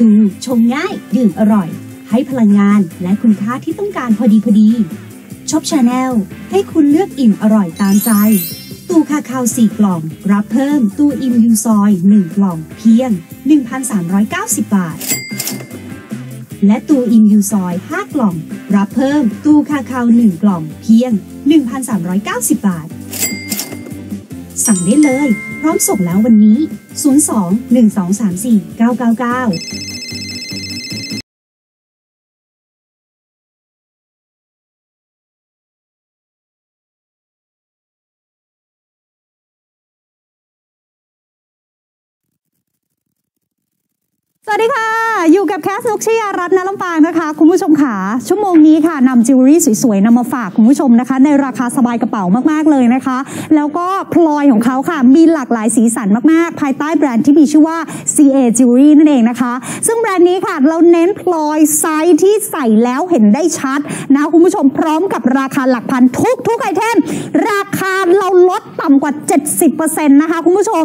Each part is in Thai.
ตูชงง่าย ดื่มอร่อย ให้พลังงานและคุณค่าที่ต้องการพอดีพอดีช็อปชาแนลให้คุณเลือกอิ่มอร่อยตามใจ ตู้คาคาว 4 กล่อง รับเพิ่มตู้อิมยูซอย 1 กล่องเพียง 1,390 บาท และตู้อิมยูซอย 5 กล่อง รับเพิ่มตู้คาคาว 1 กล่องเพียง 1,390 บาท สั่งได้เลย พร้อมส่งแล้ววันนี้ 02 1234 999 สวัสดีค่ะ อยู่กับแคสนุกชยารัตน์นลำปางนะคะ คุณผู้ชมค่ะชั่วโมงนี้ค่ะนำจิวเวลรี่สวยๆนำมาฝากคุณผู้ชมนะคะ ในราคาสบายกระเป๋ามากๆเลยนะคะ แล้วก็พลอยของเขาค่ะมีหลากหลายสีสันมากๆ ภายใต้แบรนด์ที่มีชื่อว่า CA Jewelry นั่นเองนะคะ ซึ่งแบรนด์นี้ค่ะเราเน้นพลอยไซส์ที่ใส่แล้วเห็นได้ชัดนะคุณผู้ชมพร้อมกับราคาหลักพันทุกทุก item ราคาเราลดต่ำกว่า 70%นะคะคุณผู้ชม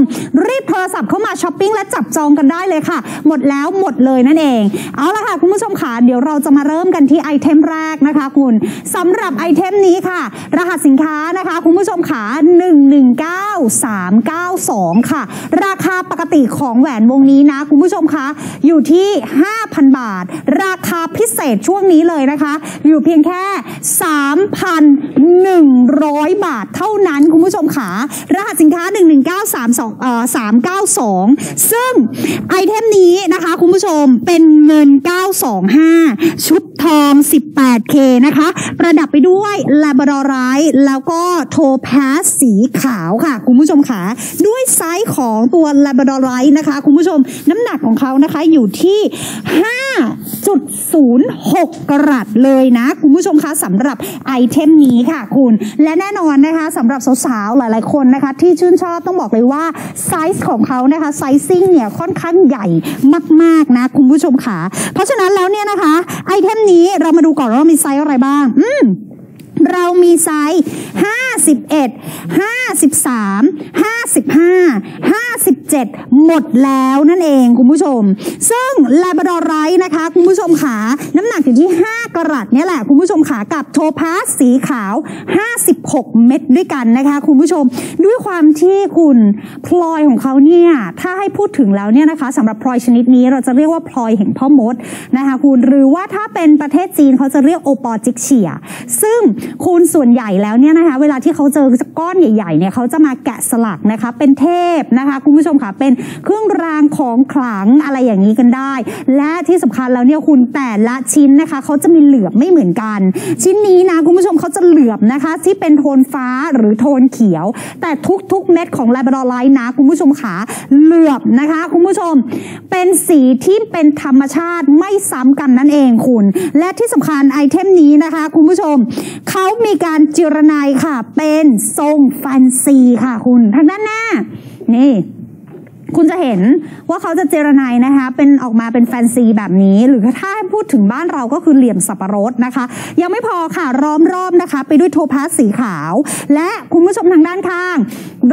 รีบโทรศัพท์เข้ามาช้อปปิ้งและจับจองกันได้เลยค่ะ หมดแล้วแล้วหมดเลยนั่นเอง เอาละค่ะคุณผู้ชมค่ะเดี๋ยวเราจะมาเริ่มกันที่ item แรกนะคะคุณสำหรับไอเทมนี้ค่ะ รหัสสินค้านะคะคุณผู้ชมค่ะ119392 ค่ะ ราคาปกติของแหวนวงนี้นะคุณผู้ชมคะอยู่ที่ 5,000 บาท ราคาพิเศษช่วงนี้เลยนะคะ อยู่เพียงแค่ 3,100 บาทเท่านั้นคุณผู้ชมค่ะรหัสสินค้า 1193เอ่อ392 ซึ่งไอเทมนี้นะคะคุณผู้ชมเป็นเงิน 925 ชุบทอง 18K นะคะ ประดับไปด้วยลาบ r ดอไรแล้วก็โทแพสสีขาวค่ะคุณผู้ชมค่ะด้วยไซส์ของตัวลาบ r ดอไรนะคะ คุณผู้ชมน้ำหนักของเขานะคะอยู่ที่ 0.06 กะรัตเลยนะ คุณผู้ชมคะสำหรับ item นี้ค่ะคุณ และแน่นอนนะคะสำหรับสาวๆ หลายๆคนนะคะ ที่ชื่นชอบต้องบอกเลยว่า ไซส์ของเขานะคะ sizing เนี่ยค่อนข้างใหญ่มากๆนะ คุณผู้ชมค่ะ เพราะฉะนั้นแล้วเนี่ยนะคะ item นี้เรามาดูก่อนว่ามีไซส์อะไรบ้าง อืม เรามีไซส์51 53 55 57 หมดแล้วนั่นเองคุณผู้ชม ซึ่งลาบ r ดอไรนะคะ คุณผู้ชมขา น้ำหนักอยู่ที่ 5 กะรัตเนี่ยแหละ คุณผู้ชมขากับโทแพซสีขาว 56 เม็ดด้วยกันนะคะ คุณผู้ชม ด้วยความที่คุณพลอยของเขาเนี่ย ถ้าให้พูดถึงแล้วเนี่ยนะคะสำหรับพลอยชนิดนี้เราจะเรียกว่าพลอยแห่งพ่อมดนะคะคุณ หรือว่าถ้าเป็นประเทศจีนเขาจะเรียกโอปอจิกเฉีย ซึ่งคุณส่วนใหญ่แล้วเนี่ยนะคะ เวลาที่เขาเจอก้อนใหญ่ๆเนี่ยเขาจะมาแกะสลักนะคะ เป็นเทพนะคะคุณผู้ชมค่ะเป็นเครื่องรางของขลังอะไรอย่างนี้กันได้ และที่สำคัญแล้วเนี่ยคุณแต่ละชิ้นนะคะเขาจะมีเหลือบไม่เหมือนกัน ชิ้นนี้นะคุณผู้ชมเขาจะเหลือบนะคะ ที่เป็นโทนฟ้าหรือโทนเขียว แต่ทุกๆเม็ดของ l a b r a d o r Light นะคุณผู้ชมขาเหลือบนะคะ คุณผู้ชม เป็นสีที่เป็นธรรมชาติไม่ซ้ำกันนั่นเองคุณ และที่สำคัญไอเทมนี้นะคะ คุณผู้ชมเขามีการจิรนายค่ะ เป็นทรงแฟนซีค่ะคุณ ทางด้านหน้า นี่ คุณจะเห็นว่าเขาจะเจรไนายนะคะ เป็นออกมาเป็นแฟนซีแบบนี้ หรือถ้าพูดถึงบ้านเราก็คือเหลี่ยมสับปะรดนะคะ ยังไม่พอค่ะล้อมรอบนะคะ ไปด้วยโทพาสสีขาว และคุณผู้ชมทางด้านข้าง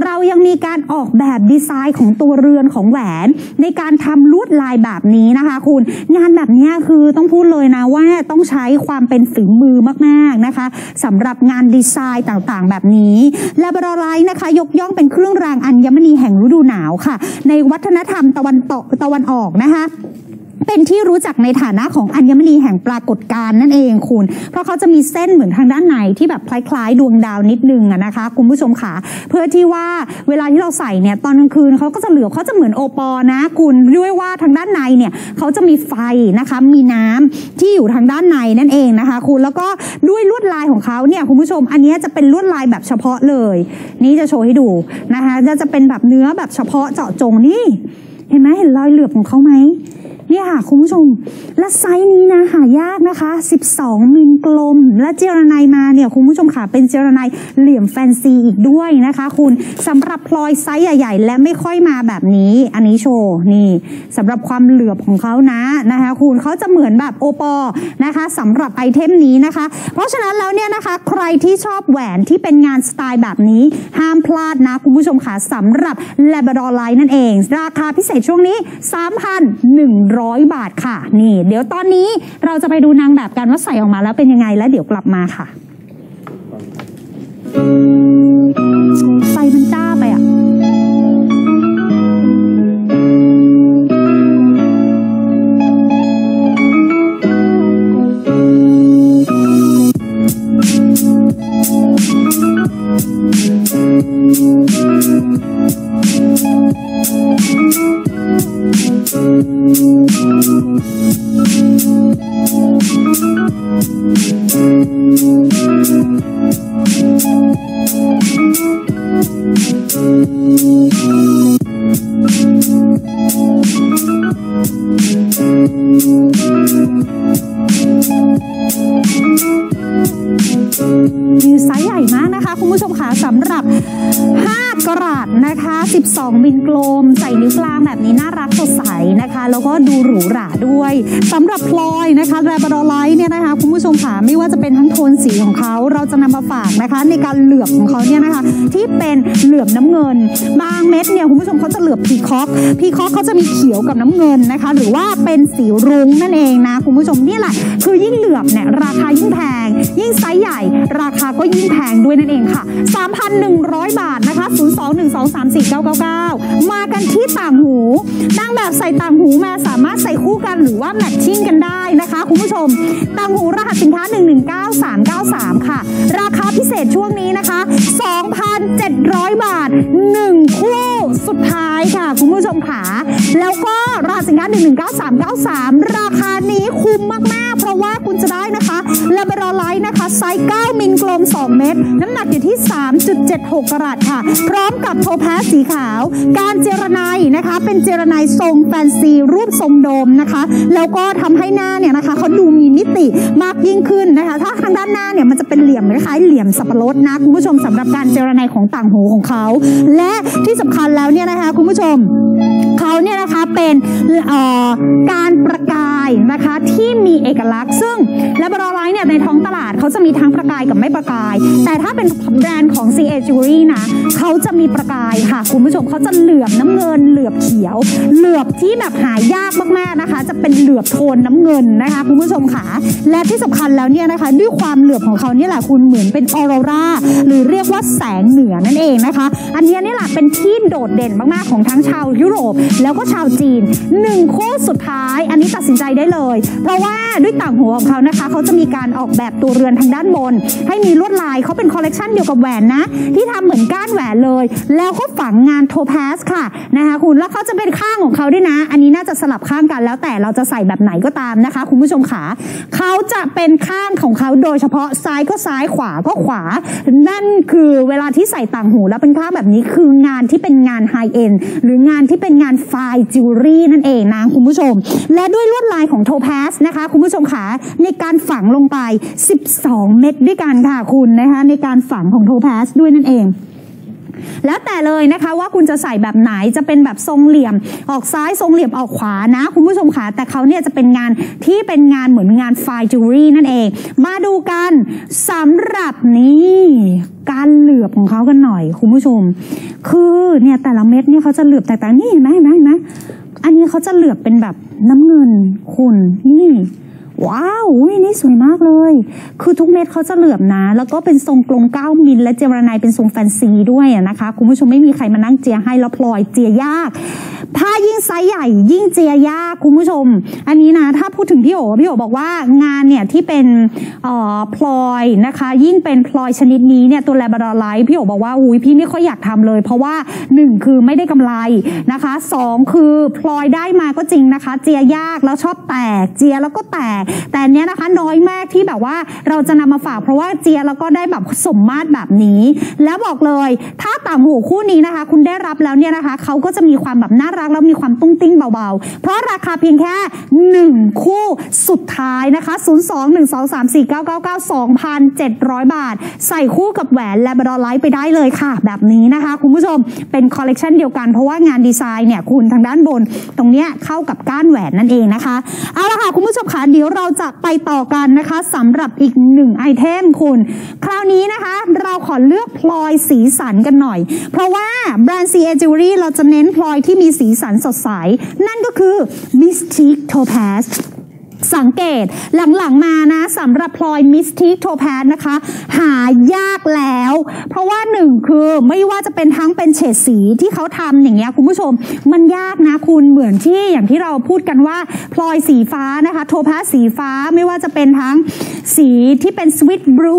เรายังมีการออกแบบดีไซน์ของตัวเรือนของแหวน ในการทำลวดลายแบบนี้นะคะ คุณงานแบบนี้คือต้องพูดเลยนะว่าต้องใช้ความเป็นฝีมือมากๆนะคะสำหรับงานดีไซน์ต่างๆ แบบนี้และบรอไลท์นะคะ ยกย่องเป็นเครื่องรางอัญมณีแห่งฤดูหนาวค่ะในวัฒนธรรมตะวันตกตะวันออกนะคะ เป็นที่รู้จักในฐานะของอัญมณีแห่งปรากฏการณ์นั่นเองคุณ เพราะเขาจะมีเส้นเหมือนทางด้านในที่แบบคล้ายๆ ดวงดาวนิดนึงอะนะคะ คุณผู้ชมค่ะ เพื่อที่ว่าเวลาที่เราใส่เนี่ยตอนกลางคืนเขาก็จะเหลือบเขาจะเหมือนโอปอนะ คุณด้วยว่าทางด้านในเนี่ยเขาจะมีไฟนะคะมีน้ำที่อยู่ทางด้านในนั่นเองนะคะ คุณแล้วก็ด้วยลวดลายของเขาเนี่ยคุณผู้ชมอันนี้จะเป็นลวดลายแบบเฉพาะเลย นี่จะโชว์ให้ดูนะคะจะจะเป็นแบบเนื้อแบบเฉพาะเจาะจงนี่ เห็นไหมเห็นรอยเหลือบของเขาไหม นี่ค่ะคุณผู้ชม และไซส์นี้นะหายากนะคะ 12 มิลกลม และเจียระไนมาเนี่ยคุณผู้ชมค่ะเป็นเจียระไนเหลี่ยมแฟนซีอีกด้วยนะคะ คุณสำหรับพลอยไซส์ใหญ่ ๆ และไม่ค่อยมาแบบนี้ อันนี้โชว์นี่สำหรับความเหลือบของเขานะนะคะ คุณเขาจะเหมือนแบบโอปอลนะคะสำหรับไอเทมนี้นะคะ เพราะฉะนั้นแล้วเนี่ยนะคะ ใครที่ชอบแหวนที่เป็นงานสไตล์แบบนี้ห้ามพลาดนะคุณผู้ชมค่ะสำหรับ l a b r a d o r Light นั่นเอง ราคาพิเศษช่วงนี้ 3,100 100 บาทค่ะ นี่ เดี๋ยวตอนนี้เราจะไปดูนางแบบกันว่าใส่ออกมาแล้วเป็นยังไงแล้วเดี๋ยวกลับมาค่ะไฟมันจ้าไปอะมี ไซส์ใหญ่มากนะคะ คุณผู้ชมค่ะสำหรับ 5 กะรัตนะคะ 12 มิล ราด้วยสำหรับพลอยนะคะ labradorite เนี่ยนะคะคุณผู้ชมค่ะไม่ว่าจะเป็นทั้งโทนสีของเขาเราจะนำมาฝากนะคะ ในการเหลือบของเขาเนี่ยนะคะ ที่เป็นเหลือบน้ำเงิน บางเม็ดเนี่ยคุณผู้ชมเขาจะเหลือบ peacock peacock เขาจะมีเขียวกับน้ำเงินนะคะ หรือว่าเป็นสีรุ้งนั่นเองนะคุณผู้ชมนี่แหละคือยิ่งเหลือบเนี่ยราคายิ่งแพง ยิ่งไซส์ใหญ่ ราคาก็ยิ่งแพงด้วยนั่นเองค่ะ 3,100 บาทนะคะ 021234999 มากันที่ต่างหูนางแบบใส่ต่างหูมาสามารถใส่คู่กันหรือว่าแมทชิ่งกันได้นะคะคุณผู้ชมต่างหูรหัสสินค้า 119393 ค่ะ ราคาพิเศษช่วงนี้นะคะ 2,700 บาท 1 คู่สุดท้ายค่ะ คุณผู้ชมค่ะ แล้วก็รหัสสินค้า 119393 ราคานี้คุ้มมาก ๆ เพราะว่าคุณจะได้นะคะ labradorite นะคะ ไซส์9มิลกลม 2 เม็ดน้ำหนักอยู่ที่ 3.76 กะรัตค่ะ พร้อมกับโทแพสสีขาว การเจียระไนนะคะ เป็นเจียระไนทรงแฟนซีรูปทรงโดมนะคะแล้วแล้วก็ทำให้หน้าเนี่ยนะคะเขาดูมีมิติมากยิ่งขึ้นนะคะ ถ้าทางด้านหน้าเนี่ยมันจะเป็นเหลี่ยมคล้ายเหลี่ยมสับปะรดนะคุณผู้ชมสำหรับการเจียระไนของต่างหูของเขา และที่สำคัญแล้วเนี่ยนะคะคุณผู้ชมเขาเนี่ยนะคะเป็นเอ่อการประกายนะคะที่มีเอกลักษณ์ ซึ่งและบรอไลท์เนี่ยในท้องตลาดเขาจะมีทั้งประกายกับไม่ประกาย แต่ถ้าเป็นแบรนด์ของ CA Jewelry นะเขาจะมีประกายค่ะคุณผู้ชมเขาจะเหลือบน้ำเงินเหลือบเขียว เหลือบที่แบบหายากมากๆนะคะ จะเป็นเหลือบโทนน้ำเงินนะคะคุณผู้ชมค่ะและที่สำคัญแล้วเนี่ยนะคะ ด้วยความเหลือบของเขาเนี่ยแหละคุณเหมือนเป็นออโรราหรือเรียกว่าแสงเหนือนั่นเองนะคะ อันเนี้ยนี่แหละเป็นที่โดดเด่นมากๆของทั้งชาวยุโรป แล้วก็ชาวจีนหนึ่งคู่สุดท้าย อันนี้ตัดสินใจได้เลย เพราะว่าด้วยต่างหูของเขานะคะ เขาจะมีการออกแบบตัวเรือนทางด้านบน ให้มีลวดลายเขาเป็นคอลเลกชันเดียวกับแหวนนะ ที่ทำเหมือนก้านแหวนเลย แล้วก็ฝังงานโทแพสค่ะนะคะคุณแล้วเขาจะเป็นข้างของเขาด้วยนะ อันนี้น่าจะสลับข้างกันแล้วแต่เราจะใส่แบบไหนก็ตามนะคะ คุณผู้ชมขาเขาจะเป็นข้างของเขาโดยเฉพาะซ้ายก็ซ้ายขวาก็ขวา นั่นคือเวลาที่ใส่ต่างหูแล้วเป็นข้างแบบนี้คืองานที่เป็นงาน high-end หรืองานที่เป็นงาน fine jewelry นั่นเองนะคุณผู้ชม และด้วยลวดลายของโทแพสนะคะ คุณผู้ชมขาในการฝังลงไป 12 เม็ดด้วยกันค่ะคุณนะคะในการฝังของโทแพสด้วยนั่นเอง แล้วแต่เลยนะคะว่าคุณจะใส่แบบไหนจะเป็นแบบทรงเหลี่ยม ออกซ้ายทรงเหลี่ยมออกขวานะ คุณผู้ชมค่ะแต่เขาเนี่ยจะเป็นงานที่เป็นงานเหมือนงาน fine jewelry นั่นเอง มาดูกันสำหรับนี่การเหลือบของเขากันหน่อยคุณผู้ชม คือเนี่ยแต่ละเม็ดเนี่ยเขาจะเหลือบแตกต่างนี่เห็นไหมเห็นไหมเห็นไหมอันนี้เขาจะเหลือบเป็นแบบน้ำเงินคุณนี่ ว้าวอุ๊ยนี่สวยมากเลย คือทุกเม็ดเขาจะเหลือบนะ แล้วก็เป็นทรงกลม 9 มิล และเจียระไนเป็นทรงแฟนซีด้วยอะนะคะ คุณผู้ชมไม่มีใครมานั่งเจียให้แล้วพลอยเจียยากถ้ายิ่งไซส์ใหญ่ ยิ่งเจียยากคุณผู้ชม อันนี้นะ ถ้าพูดถึงพี่โอพี่โอบอกว่างานเนี่ยที่เป็นออพลอยนะคะ ยิ่งเป็นพลอยชนิดนี้เนี่ยตัว labradorite พี่โอบอกว่าอุ้ยพี่ไม่ค่อยอยากทำเลย เพราะว่าหนึ่งคือไม่ได้กำไรนะคะสองคือพลอยได้มาก็จริงนะคะ เจียยากแล้วชอบแตกเจียแล้วก็แตกแต่อันเนี้ยนะคะน้อยมากที่แบบว่าเราจะนำมาฝาก เพราะว่าเจียแล้วก็ได้แบบสมมาตรแบบนี้ แล้วบอกเลย ถ้าต่างหูคู่นี้นะคะ คุณได้รับแล้วเนี่ยนะคะเขาก็จะมีความแบบน่ารักแล้วมีความตุ้งติ้งเบาๆ เพราะราคาเพียงแค่ 1 คู่สุดท้ายนะคะ 0 2 1 2 3 4 9 9 9 2,700 บาท ใส่คู่กับแหวน labradorite ไปได้เลยค่ะ แบบนี้นะคะ คุณผู้ชมเป็นคอลเลกชันเดียวกันเพราะว่างานดีไซน์เนี่ยคุณทางด้านบน ตรงเนี้ยเข้ากับก้านแหวนนั่นเองนะคะเอาละค่ะคุณผู้ชมคะเดี๋ยวเราราจะไปต่อกันนะคะสำหรับอีกหนึ่งไอเทมคุณ คราวนี้นะคะเราขอเลือกพลอยสีสันกันหน่อย เพราะว่าแบรนด์ CA Jewelry เราจะเน้นพลอยที่มีสีสันสดใส นั่นก็คือ Mystic Topaz สังเกตหลังๆมานะสำหรับพลอยมิสทิกโทแพสนะคะ หายากแล้ว เพราะว่าหนึ่งคือไม่ว่าจะเป็นทั้งเป็นเฉดสีที่เขาทำอย่างเงี้ยคุณผู้ชม มันยากนะคุณเหมือนที่อย่างที่เราพูดกันว่าพลอยสีฟ้านะคะ โทแพสสีฟ้าไม่ว่าจะเป็นทั้งสีที่เป็นสวิตบลู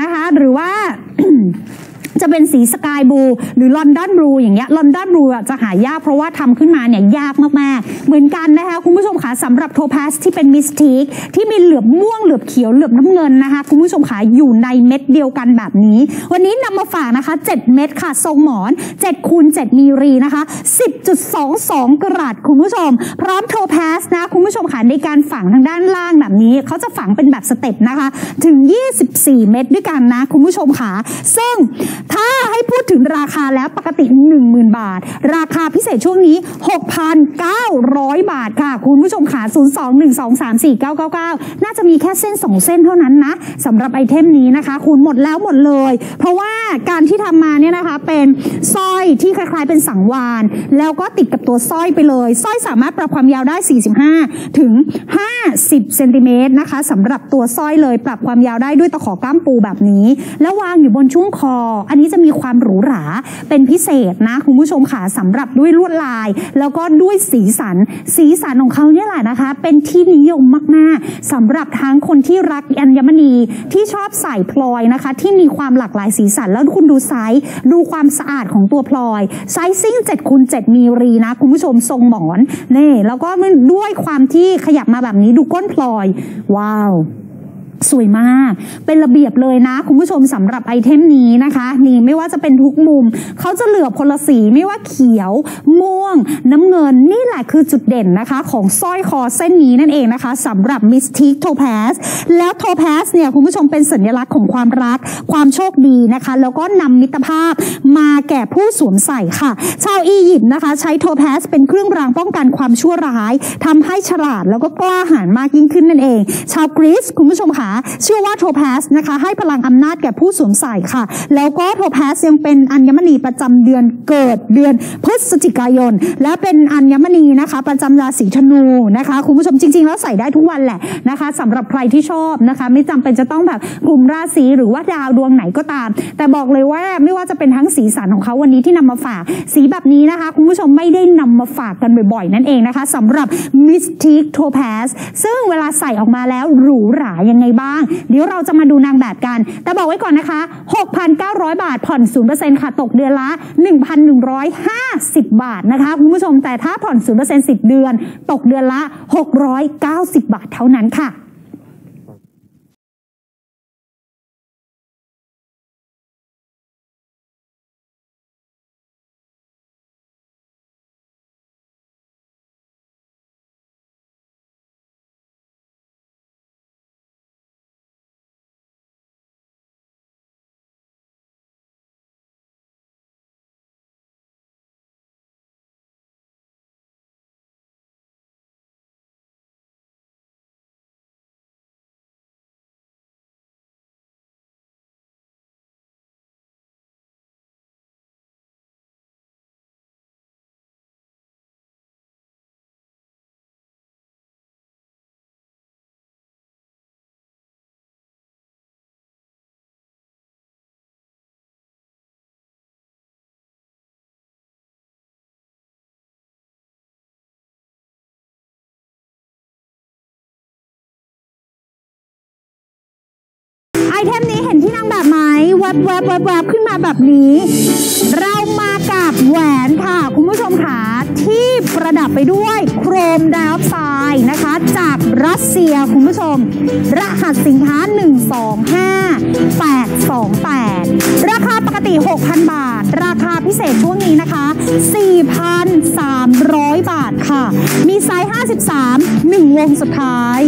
นะคะ หรือว่า จะเป็นสีสกายบลูหรือลอนดอนบลูอย่างเงี้ยลอนดอนบลูจะหายากเพราะว่าทำขึ้นมาเนี่ยยากมากๆ เหมือนกันนะคะคุณผู้ชมคะสำหรับโทพาสที่เป็นมิสติกที่มีเหลือบม่วงเหลือบเขียวเหลือบน้ำเงินนะคะคุณผู้ชมคะอยู่ในเม็ดเดียวกันแบบนี้ วันนี้นำมาฝากนะคะ 7 เม็ดค่ะ ทรงหมอน7คูณ7มีรีนะคะ 10.22 กรัตคุณผู้ชม พร้อมโทพาสนะคุณผู้ชมคะในการฝังทางด้านล่างแบบนี้เขาจะฝังเป็นแบบสเต็ปนะคะ ถึง 24 เม็ดด้วยกันนะ คุณผู้ชมคะซึ่งถ้าให้พูดถึงราคาแล้วปกติ 10,000 บาท ราคาพิเศษช่วงนี้ 6,900 บาทค่ะ คุณผู้ชมค่ะ021234999 น่าจะมีแค่เส้น 2 เส้นเท่านั้นนะสำหรับไอเทมนี้นะคะ คุณหมดแล้วหมดเลย เพราะว่าการที่ทำมาเนี่ยนะคะเป็นสร้อยที่คล้ายๆเป็นสังวาน แล้วก็ติดกับตัวสร้อยไปเลยสร้อยสามารถปรับความยาวได้ 45 ถึง 50 เซนติเมตรนะคะสำหรับตัวสร้อยเลยปรับความยาวได้ด้วยตะขอก้ามปูแบบนี้ แล้ววางอยู่บนช่วงคออันนี้จะมีความหรูหราเป็นพิเศษนะคุณผู้ชมค่ะสำหรับด้วยลวดลาย แล้วก็ด้วยสีสัน สีสันของเขาเนี่ยแหละนะคะ เป็นที่นิยมมากๆสำหรับทั้งคนที่รักอัญมณีที่ชอบใส่พลอยนะคะ ที่มีความหลากหลายสีสัน แล้วคุณดูไซส์ดูความสะอาดของตัวพลอย ไซซิ่ง7คูณ7มีรีนะ คุณผู้ชมทรงหมอนนี่แล้วก็ด้วยความที่ขยับมาแบบนี้ดูก้นพลอย ว้าว สวยมาก เป็นระเบียบเลยนะ คุณผู้ชมสำหรับไอเทมนี้นะคะ นี่ไม่ว่าจะเป็นทุกมุม เขาจะเหลือบคนละสีไม่ว่าเขียว ม่วง น้ำเงินนี่แหละคือจุดเด่นนะคะ ของสร้อยคอเส้นนี้นั่นเองนะคะสำหรับ Mystic Topaz แล้ว Topaz เนี่ยคุณผู้ชมเป็นสัญลักษณ์ของความรัก ความโชคดีนะคะ แล้วก็นำมิตรภาพมาแก่ผู้สวมใส่ค่ะ ชาวอียิปต์นะคะ ใช้ Topaz เป็นเครื่องรางป้องกันความชั่วร้ายทำให้ฉลาดแล้วก็กล้าหาญมากยิ่งขึ้นนั่นเอง ชาวกรีซคุณผู้ชมค่ะเชื่อว่าโทพาสนะคะให้พลังอำนาจแก่ผู้สวมใส่ค่ะ แล้วก็โทพาสยังเป็นอัญมณีประจำเดือนเกิดเดือนพฤศจิกายน และเป็นอัญมณีนะคะ ประจำราศีธนูนะคะคุณผู้ชมจริง ๆ แล้วใส่ได้ทุกวันแหละนะคะสำหรับใครที่ชอบนะคะ ไม่จำเป็นจะต้องแบบกลุ่มราศีหรือว่าดาวดวงไหนก็ตาม แต่บอกเลยว่าไม่ว่าจะเป็นทั้งสีสันของเขาวันนี้ที่นำมาฝาก สีแบบนี้นะคะ คุณผู้ชมไม่ได้นำมาฝากกันบ่อยๆ นั่นเองนะคะสำหรับ Mystic Topaz ซึ่งเวลาใส่ออกมาแล้วหรูหรายังไงบ้าง เดี๋ยวเราจะมาดูนางแบบกัน แต่บอกไว้ก่อนนะคะ 6,900 บาทผ่อน 0%ค่ะ ตกเดือนละ 1,150 บาทนะคะคุณผู้ชม แต่ถ้าผ่อน 0% 10 เดือน ตกเดือนละ 690 บาทเท่านั้นค่ะ เทมนี้เห็นที่นางแบบไหมแวบแวบแวบแวบขึ้นมาแบบนี้ เรามากับแหวนค่ะ คุณผู้ชม ประดับไปด้วยโครมไดออกไซด์นะคะ จากรัสเซียคุณผู้ชม รหัสสินค้า 125828 ราคาปกติ 6,000 บาท ราคาพิเศษช่วงนี้นะคะ 4,300 บาทค่ะ มีไซส์ 53 1 วงสุดท้าย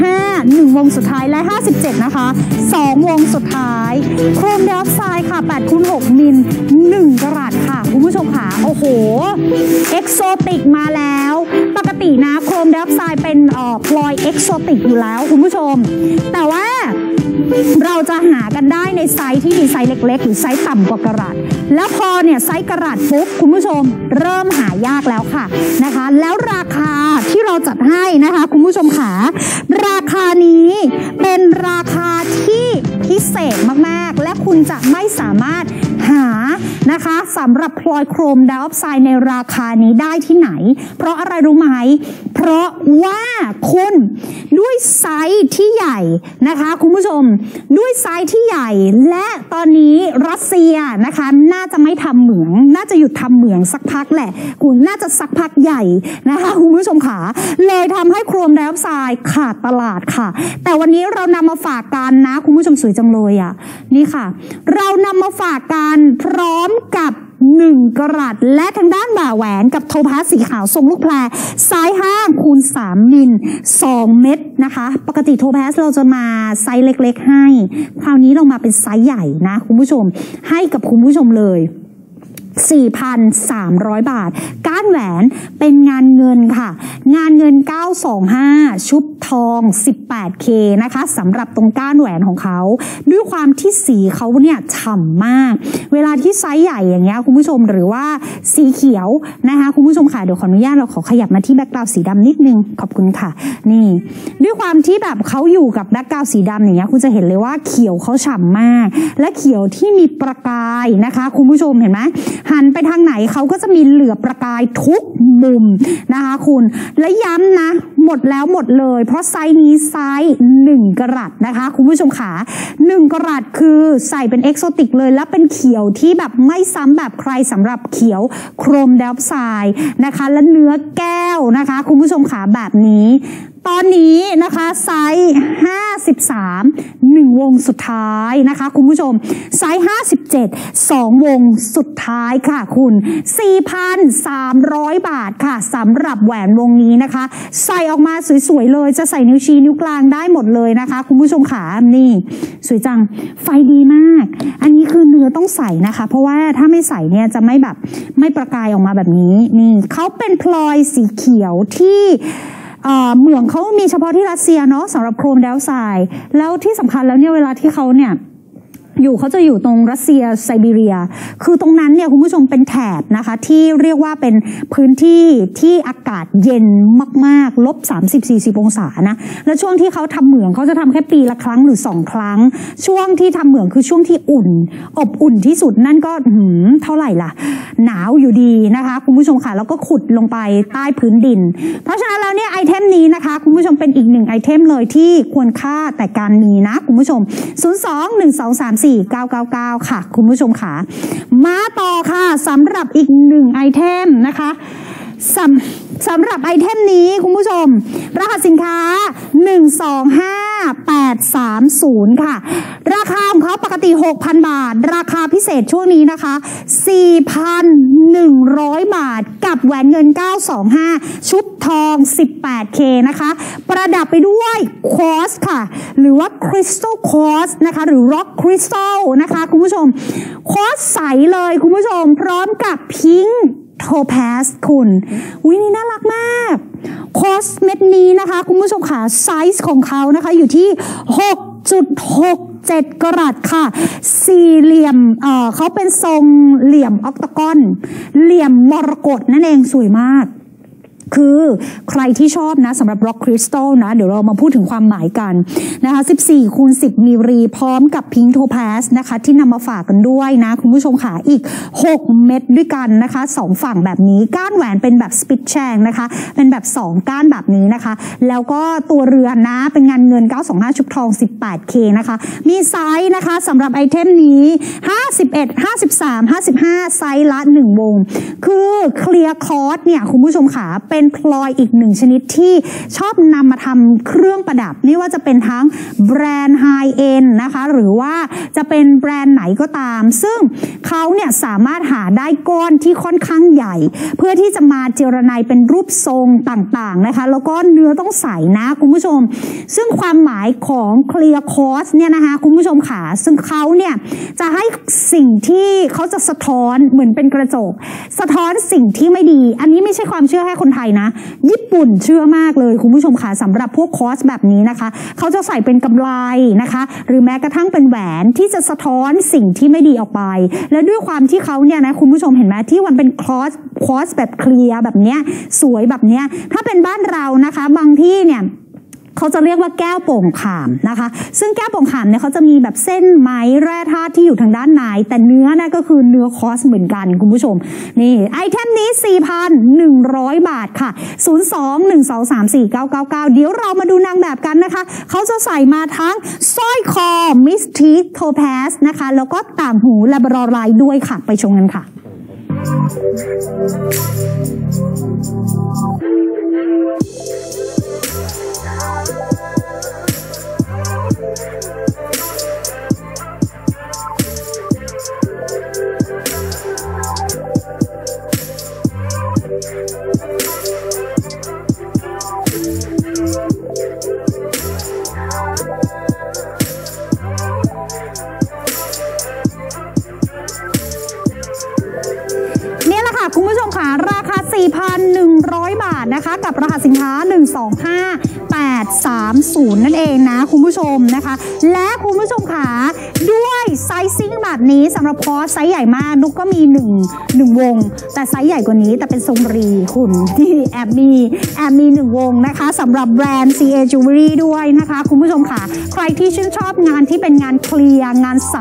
55 1 วงสุดท้ายและ 57 นะคะ 2 วงสุดท้าย chrome diopside ค่ะ8คูณ6มิล 1กะรัตค่ะ คุณผู้ชมค่ะ โอ้โห exotic มาแล้ว ปกตินะ chrome diopside เป็นอ่อพลอย exotic อยู่แล้วคุณผู้ชม แต่ว่าเราจะหากันได้ในไซส์ที่มีไซส์เล็ก ๆ หรือไซส์ต่ำกว่ากระรัตแล้วพอเนี่ยไซส์กะรัตปุ๊บคุณผู้ชม เริ่มหายากแล้วค่ะนะคะ แล้วราคาที่เราจัดให้นะคะ คุณผู้ชมขาราคานี้เป็นราคาที่พิเศษมากๆ และคุณจะไม่สามารถ หานะคะสำหรับพลอย chrome diopside ในราคานี้ได้ที่ไหน เพราะอะไรรู้ไหม เพราะว่าคุณด้วยไซส์ที่ใหญ่นะคะคุณผู้ชม ด้วยไซส์ที่ใหญ่ และตอนนี้รัสเซียนะคะน่าจะไม่ทำเหมือง น่าจะหยุดทำเหมืองสักพักแหละคุณน่าจะสักพักใหญ่นะคะคุณผู้ชมขาเลยทำให้โครมไดออกไซด์ขาดตลาดค่ะ แต่วันนี้เรานำมาฝากกันนะ คุณผู้ชมสวยจังเลยอะนี่ค่ะ เรานำมาฝากกันพร้อมกับ 1 กรัตและทางด้านบ่าแหวนกับโทพาสสีขาวทรงลูกแพรไซห้างคูณ 3 มิล 2 เม็ดนะคะ ปกติโทพาสเราจะมาไซส์เล็กๆให้ คราวนี้เรามาเป็นไซส์ใหญ่นะคุณผู้ชมให้กับคุณผู้ชมเลย 4,300 บาท ก้านแหวนเป็นงานเงินค่ะ งานเงิน 925 ชุบทอง 18K นะคะสำหรับตรงก้านแหวนของเขา ด้วยความที่สีเขาเนี่ยฉ่ำมาก เวลาที่ไซส์ใหญ่อย่างเงี้ยคุณผู้ชมหรือว่าสีเขียวนะคะคุณผู้ชมค่ะเดี๋ยวขออนุญาตเราขอขยับมาที่ background สีดำนิดนึง ขอบคุณค่ะ นี่ ด้วยความที่แบบเขาอยู่กับ background สีดำอย่างเงี้ยคุณจะเห็นเลยว่าเขียวเขาฉ่ำมาก และเขียวที่มีประกายนะคะ คุณผู้ชมเห็นไหมหันไปทางไหนเขาก็จะมีเหลือบประกายทุกมุมนะคะคุณ และย้ำนะ หมดแล้วหมดเลย เพราะไซส์นี้ไซส์1กะรัตนะคะ คุณผู้ชมขา1กะรัตคือไซส์เป็น exotic เลย และเป็นเขียวที่แบบไม่ซ้ำแบบใครสำหรับเขียว chrome diopsideด์นะคะ และเนื้อแก้วนะคะ คุณผู้ชมขาแบบนี้ ตอนนี้นะคะไซส์53 1 วงสุดท้ายนะคะคุณผู้ชม ไซส์57 2 วงสุดท้ายค่ะคุณ 4,300 บาทค่ะสำหรับแหวนวงนี้นะคะ ใส่ออกมาสวยๆเลยจะใส่นิ้วชี้นิ้วกลางได้หมดเลยนะคะ คุณผู้ชมขานี่ สวยจังไฟดีมาก อันนี้คือเนื้อต้องใสนะคะ เพราะว่าถ้าไม่ใสเนี่ยจะไม่แบบไม่ประกายออกมาแบบนี้นี่เขาเป็นพลอยสีเขียวที่ เหมืองเขามีเฉพาะที่รัสเซียเนาะสำหรับโครมไดออกไซด์แล้วที่สำคัญแล้วเนี่ยเวลาที่เขาเนี่ย อยู่เขาจะอยู่ตรงรัสเซียไซบีเรีย คือตรงนั้นเนี่ยคุณผู้ชมเป็นแถบนะคะ ที่เรียกว่าเป็นพื้นที่ที่อากาศเย็นมากๆลบ 30-40 องศานะ และช่วงที่เขาทำเหมืองเขาจะทำแค่ปีละครั้งหรือสองครั้ง ช่วงที่ทำเหมืองคือช่วงที่อุ่น อบอุ่นที่สุดนั่นก็หืมเท่าไหร่ล่ะ หนาวอยู่ดีนะคะ คุณผู้ชมค่ะแล้วก็ขุดลงไปใต้พื้นดิน เพราะฉะนั้นแล้วเนี่ยไอเทมนี้นะคะ คุณผู้ชมเป็นอีกหนึ่งไอเทมเลยที่ควรค่าแต่การมีนะคุณผู้ชม 02 1 2 3 4 9 9 9 ค่ะ คุณผู้ชมค่ะ มาต่อค่ะสำหรับอีกหนึ่งไอเทมนะคะ สำสำหรับไอเทมนี้คุณผู้ชม รหัสสินค้า 125830 ค่ะ ราคาของเขาปกติ 6,000 บาท ราคาพิเศษช่วงนี้นะคะ 4,100 บาท กับแหวนเงิน 925 ชุบทอง 18K นะคะ ประดับไปด้วยควอสค่ะ หรือว่า crystal quartz นะคะ หรือ rock crystal นะคะ คุณผู้ชม ควอสใสเลยคุณผู้ชม พร้อมกับ pink topaz คุณวินี่น่ารักมากคอสเม็ดนี้นะคะ คุณผู้ชมค่ะไซส์ของเขานะคะอยู่ที่ 6.67 กะรัตค่ะ สี่เหลี่ยมเออเขาเป็นทรงเหลี่ยม octagon เหลี่ยมมรกตนั่นเองสวยมาก คือใครที่ชอบนะสำหรับ Rock Crystal นะ เดี๋ยวเรามาพูดถึงความหมายกันนะคะ 14คูณ10 มิลรีพร้อมกับ Pink Topaz นะคะ ที่นำมาฝากกันด้วยนะ คุณผู้ชมค่ะอีก 6 เม็ดด้วยกันนะคะ 2 ฝั่งแบบนี้ ก้านแหวนเป็นแบบ split shank นะคะ เป็นแบบ 2 ก้านแบบนี้นะคะ แล้วก็ตัวเรือนนะ เป็นงานเงิน 925 ชุบทอง 18K นะคะ มีไซส์นะคะสำหรับไอเทมนี้ 51 53 55 ไซส์ละ 1 วง คือ clear quartz เนี่ยคุณผู้ชมค่ะเป็นเป็นพลอยอีกหนึ่งชนิดที่ชอบนำมาทำเครื่องประดับ ไม่ว่าจะเป็นทั้งแบรนด์ high-end นะคะ หรือว่าจะเป็นแบรนด์ไหนก็ตาม ซึ่งเขาเนี่ยสามารถหาได้ก้อนที่ค่อนข้างใหญ่ เพื่อที่จะมาเจียระไนเป็นรูปทรงต่างๆนะคะ แล้วก็เนื้อต้องใสนะคุณผู้ชม ซึ่งความหมายของ clear quartz เนี่ยนะคะคุณผู้ชมค่ะซึ่งเขาเนี่ยจะให้สิ่งที่เขาจะสะท้อนเหมือนเป็นกระจก สะท้อนสิ่งที่ไม่ดี อันนี้ไม่ใช่ความเชื่อให้คนไทยนะ ญี่ปุ่นเชื่อมากเลยคุณผู้ชมค่ะสำหรับพวกคอสแบบนี้นะคะ เขาจะใส่เป็นกำไลนะคะ หรือแม้กระทั่งเป็นแหวนที่จะสะท้อนสิ่งที่ไม่ดีออกไป และด้วยความที่เขาเนี่ยนะคุณผู้ชมเห็นไหมที่มันเป็น quartz quartz แบบ clear แบบเนี้ยสวยแบบเนี้ยถ้าเป็นบ้านเรานะคะ บางที่เนี่ย เขาจะเรียกว่าแก้วโป่งขามนะคะ ซึ่งแก้วโป่งขามเนี่ยเขาจะมีแบบเส้นไหมแร่ธาตุที่อยู่ทางด้านในแต่เนื้อนะก็คือเนื้อคอสเหมือนกันคุณผู้ชม นี่ไอเทมนี้ 4,100 บาทค่ะ 02-1234999 เดี๋ยวเรามาดูนางแบบกันนะคะ เขาจะใส่มาทั้งสร้อยคอมิสทีโทแพสนะคะ แล้วก็ต่างหูลาบรอไลด้วยค่ะ ไปชมกันค่ะเนี่ 25 830 นั่นเองนะคุณผู้ชมนะคะ และคุณผู้ชมขา sizing แบบนี้สำหรับคอสไซส์ใหญ่มากนุกก็มี1 1วง แต่ไซส์ใหญ่กว่านี้แต่เป็นทรงรีคุณที่แอบมีแอบมี1วงนะคะสำหรับแบรนด์ CA Jewelry ด้วยนะคะ คุณผู้ชมค่ะ ใครที่ชื่นชอบงานที่เป็นงาน clear งานใส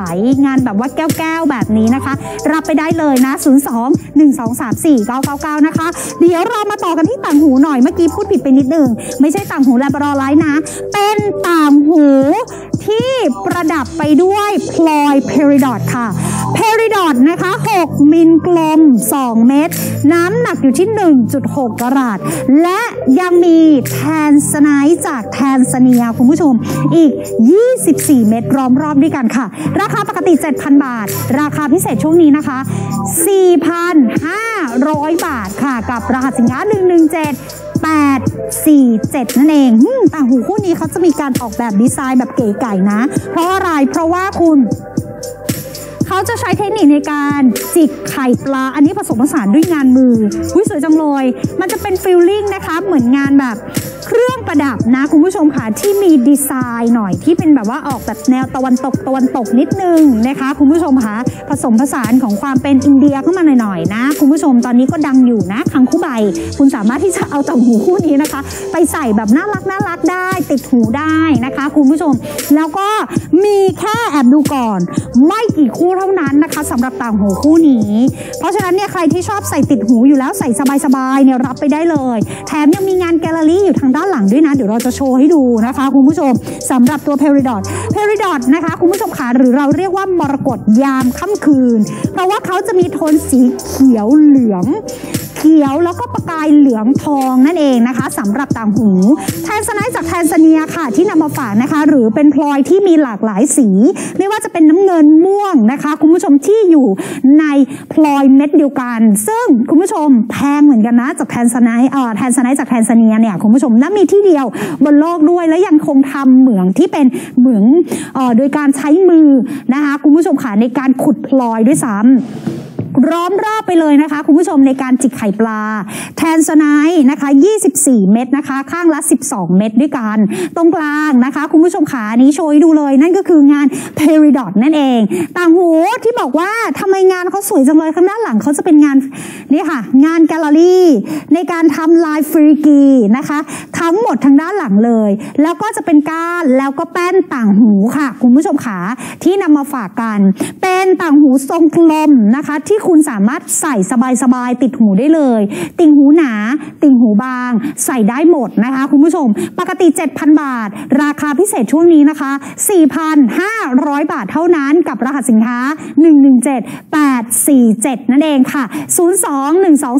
งานแบบว่าแก้วๆแบบนี้นะคะ รับไปได้เลยนะ 02 1 2 3 4 9 9 9 นะคะ เดี๋ยวเรามาต่อกันที่ต่างหูหน่อยเมื่อกี้พูดผิดไปนิดนึงไม่ใช่ต่างหู labradorite นะ เป็นต่างหูที่ประดับไปด้วยพลอย peridot ค่ะ peridot นะคะ 6 มิลกลม 2 เม็ดน้ำหนักอยู่ที่ 1.6 กะรัตและยังมี tanzanite จากแทนซาเนียคุณผู้ชม อีก 24 เม็ดล้อมรอบด้วยกันค่ะ ราคาปกติ 7,000 บาท ราคาพิเศษช่วงนี้นะคะ 4,500 บาทค่ะ กับรหัสสินค้า 117 847 นั่นเองอืมต่างหูคู่นี้เขาจะมีการออกแบบดีไซน์แบบเก๋ไก่นะ เพราะอะไร เพราะว่าคุณ เขาจะใช้เทคนิคในการจิกไข่ปลา อันนี้ผสมผสานด้วยงานมือวิสวยจังเลย มันจะเป็นฟิลลิ่งนะคะ เหมือนงานแบบ เครื่องประดับนะคุณผู้ชมค่ะที่มีดีไซน์หน่อยที่เป็นแบบว่าออกแบบแนวตะวันตกตะวันตกนิดนึงนะคะคุณผู้ชมค่ะผสมผสานของความเป็นอินเดียเข้ามาหน่อยๆนะ คุณผู้ชมตอนนี้ก็ดังอยู่นะคังคู่ใบ คุณสามารถที่จะเอาต่างหูคู่นี้นะคะ ไปใส่แบบน่ารักน่ารักได้ติดหูได้นะคะ คุณผู้ชม แล้วก็มีแค่แอบดูก่อน ไม่กี่คู่เท่านั้นนะคะสำหรับต่างหูคู่นี้ เพราะฉะนั้นเนี่ยใครที่ชอบใส่ติดหูอยู่แล้วใส่สบายๆเนี่ยรับไปได้เลย แถมยังมีงานแกลเลอรี่อยู่ทางด้านหลังด้วยนะ เดี๋ยวเราจะโชว์ให้ดูนะคะคุณผู้ชมสำหรับตัวเพริดอ t เพริดอ t นะคะคุณผู้ชมขาหรือเราเรียกว่ามรกตยามค่ำคืน เพราะว่าเขาจะมีโทนสีเขียวเหลืองเขียวแล้วก็ประกายเหลืองทองนั่นเองนะคะสำหรับต่างหู tanzanite จากแทนซาเนียค่ะที่นำมาฝากนะคะ หรือเป็นพลอยที่มีหลากหลายสี ไม่ว่าจะเป็นน้ำเงินม่วงนะคะ คุณผู้ชมที่อยู่ในพลอยเม็ดเดียวกัน ซึ่งคุณผู้ชมแพงเหมือนกันนะจาก tanzanite เอ่อ tanzanite จากแทนซาเนียเนี่ยคุณผู้ชมและมีที่เดียวบนโลกด้วยและยังคงทำเหมืองที่เป็นเหมืองออโดยการใช้มือนะคะคุณผู้ชมค่ะในการขุดพลอยด้วยซ้ำ ล้อมรอบไปเลยนะคะ คุณผู้ชมในการจิกไข่ปลา tanzanite นะคะ 24 เม็ดนะคะ ข้างละ 12 เม็ดด้วยกัน ตรงกลางนะคะ คุณผู้ชมขานี้โชว์ให้ดูเลย นั่นก็คืองาน Peridot นั่นเอง ต่างหูที่บอกว่าทำไมงานเขาสวยจังเลยข้างด้านหลังเขาจะเป็นงานนี่ค่ะ งานแกลเลอรี่ ในการทำลายฟรีกีนะคะ ทั้งหมดทางด้านหลังเลย แล้วก็จะเป็นก้านแล้วก็แป้นต่างหูค่ะ คุณผู้ชมขาที่นำมาฝากกัน เป็นต่างหูทรงกลมนะคะที่คุณสามารถใส่สบายๆติดหูได้เลย ติ่งหูหนา ติ่งหูบาง ใส่ได้หมดนะคะ คุณผู้ชม ปกติ 7,000 บาท ราคาพิเศษช่วงนี้นะคะ 4,500 บาทเท่านั้นกับรหัสสินค้า 117847 นั่นเองค่ะ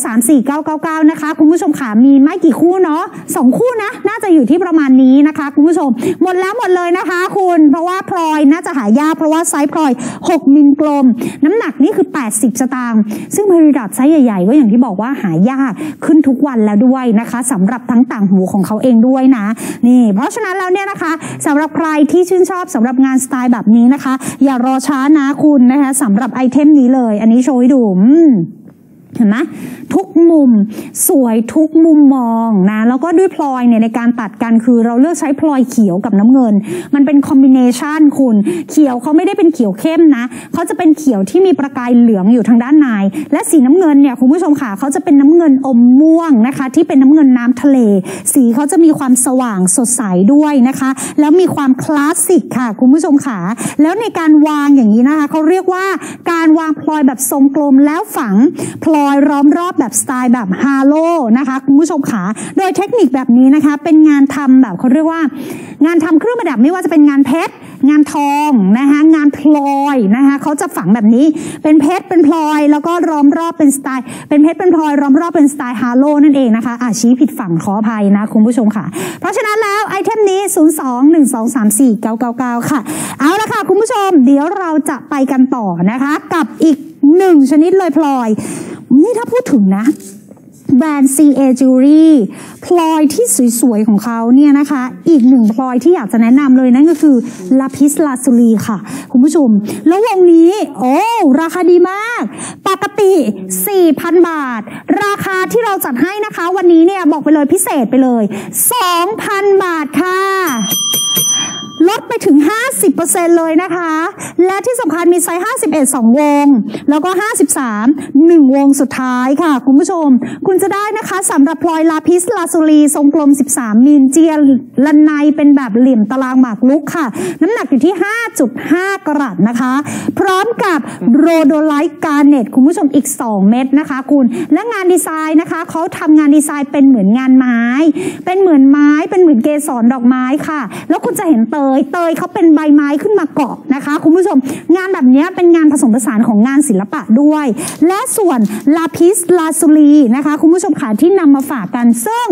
02-1234999 นะคะ คุณผู้ชมขามีไม่กี่คู่เนาะสองคู่นะ น่าจะอยู่ที่ประมาณนี้นะคะ คุณผู้ชม หมดแล้วหมดเลยนะคะคุณเพราะว่าพลอยน่าจะหายากเพราะว่าไซส์พลอย 6 มิลกลม น้ำหนักนี่คือ 80สตางค์ซึ่ง peridot ไซส์ใหญ่ๆ ก็อย่างที่บอกว่าหายากขึ้นทุกวันแล้วด้วยนะคะสำหรับทั้งต่างหูของเขาเองด้วยนะนี่ เพราะฉะนั้นแล้วเนี่ยนะคะสำหรับใครที่ชื่นชอบสำหรับงานสไตล์แบบนี้นะคะ อย่ารอช้านะคุณนะคะสำหรับไอเทมนี้เลย อันนี้โชว์ให้ดูอืม เห็นไหมทุกมุมสวยทุกมุมมองนะแล้วก็ด้วยพลอยเนี่ยในการตัดกันคือเราเลือกใช้พลอยเขียวกับน้ำเงิน มันเป็นคอมบิเนชันคุณเขียวเขาไม่ได้เป็นเขียวเข้มนะเขาจะเป็นเขียวที่มีประกายเหลืองอยู่ทางด้านในและสีน้ำเงินเนี่ยคุณผู้ชมค่ะเขาจะเป็นน้ำเงินอมม่วงนะคะ ที่เป็นน้ำเงินน้ำทะเล สีเขาจะมีความสว่างสดใสด้วยนะคะ แล้วมีความคลาสสิกค่ะคุณผู้ชมค่ะแล้วในการวางอย่างนี้นะคะเขาเรียกว่าการวางพลอยแบบทรงกลมแล้วฝังพลอยล้อมรอบแบบสไตล์แบบฮาโลนะคะคุณผู้ชมค่ะโดยเทคนิคแบบนี้นะคะ เป็นงานทำแบบเขาเรียกว่า งานทำเครื่องประดับไม่ว่าจะเป็นงานเพชรงานทองนะคะงานพลอยนะคะเขาจะฝังแบบนี้เป็นเพชรเป็นพลอย แล้วก็ล้อมรอบเป็นสไตล์ เป็นเพชรเป็นพลอยล้อมรอบเป็นสไตล์ฮาโลนั่นเองนะคะอาชี้ผิดฝั่งขออภัยนะคุณผู้ชมค่ะ เพราะฉะนั้นแล้วไอเทมนี้ 0 2 1 2 3 4 9 9 9 ค่ะ เอาละค่ะ คุณผู้ชมเดี๋ยวเราจะไปกันต่อนะคะ กับอีกหนึ่งชนิดเลยพลอย นี่ถ้าพูดถึงนะ แบรนด์ CA Jewelry พลอยที่สวยๆ ของเขาเนี่ยนะคะ อีกหนึ่งพลอยที่อยากจะแนะนำเลยนั่นก็คือลาพิสลาซูลีค่ะ คุณผู้ชม แล้ววงนี้ โอ้ราคาดีมาก ปกติ 4,000 บาท ราคาที่เราจัดให้นะคะ วันนี้เนี่ยบอกไปเลยพิเศษไปเลย 2,000 บาทค่ะ ลดไปถึง 50%เลยนะคะ และที่สำคัญมีไซส์ 51 2 วง แล้วก็ 53 1 วงสุดท้ายค่ะ คุณผู้ชม คุณจะได้นะคะสำหรับพลอย lapis lazuli ทรงกลม 13 มิลเจียระไนเป็นแบบเหลี่ยมตารางหมากรุกค่ะ น้ำหนักอยู่ที่ 5.5 กะรัตนะคะ พร้อมกับ rhodolite garnet คุณผู้ชมอีก 2 เม็ดนะคะคุณ และงานดีไซน์นะคะเขาทำงานดีไซน์เป็นเหมือนงานไม้ เป็นเหมือนไม้เป็นเหมือนเกสรดอกไม้ค่ะ แล้วคุณจะเห็นเตยเตยเขาเป็นใบไม้ขึ้นมาเกาะนะคะ คุณผู้ชม งานแบบนี้เป็นงานผสมผสานของงานศิลปะด้วย และส่วนลาพิสลาซูลีนะคะ คุณผู้ชมค่ะที่นำมาฝากกันซึ่ง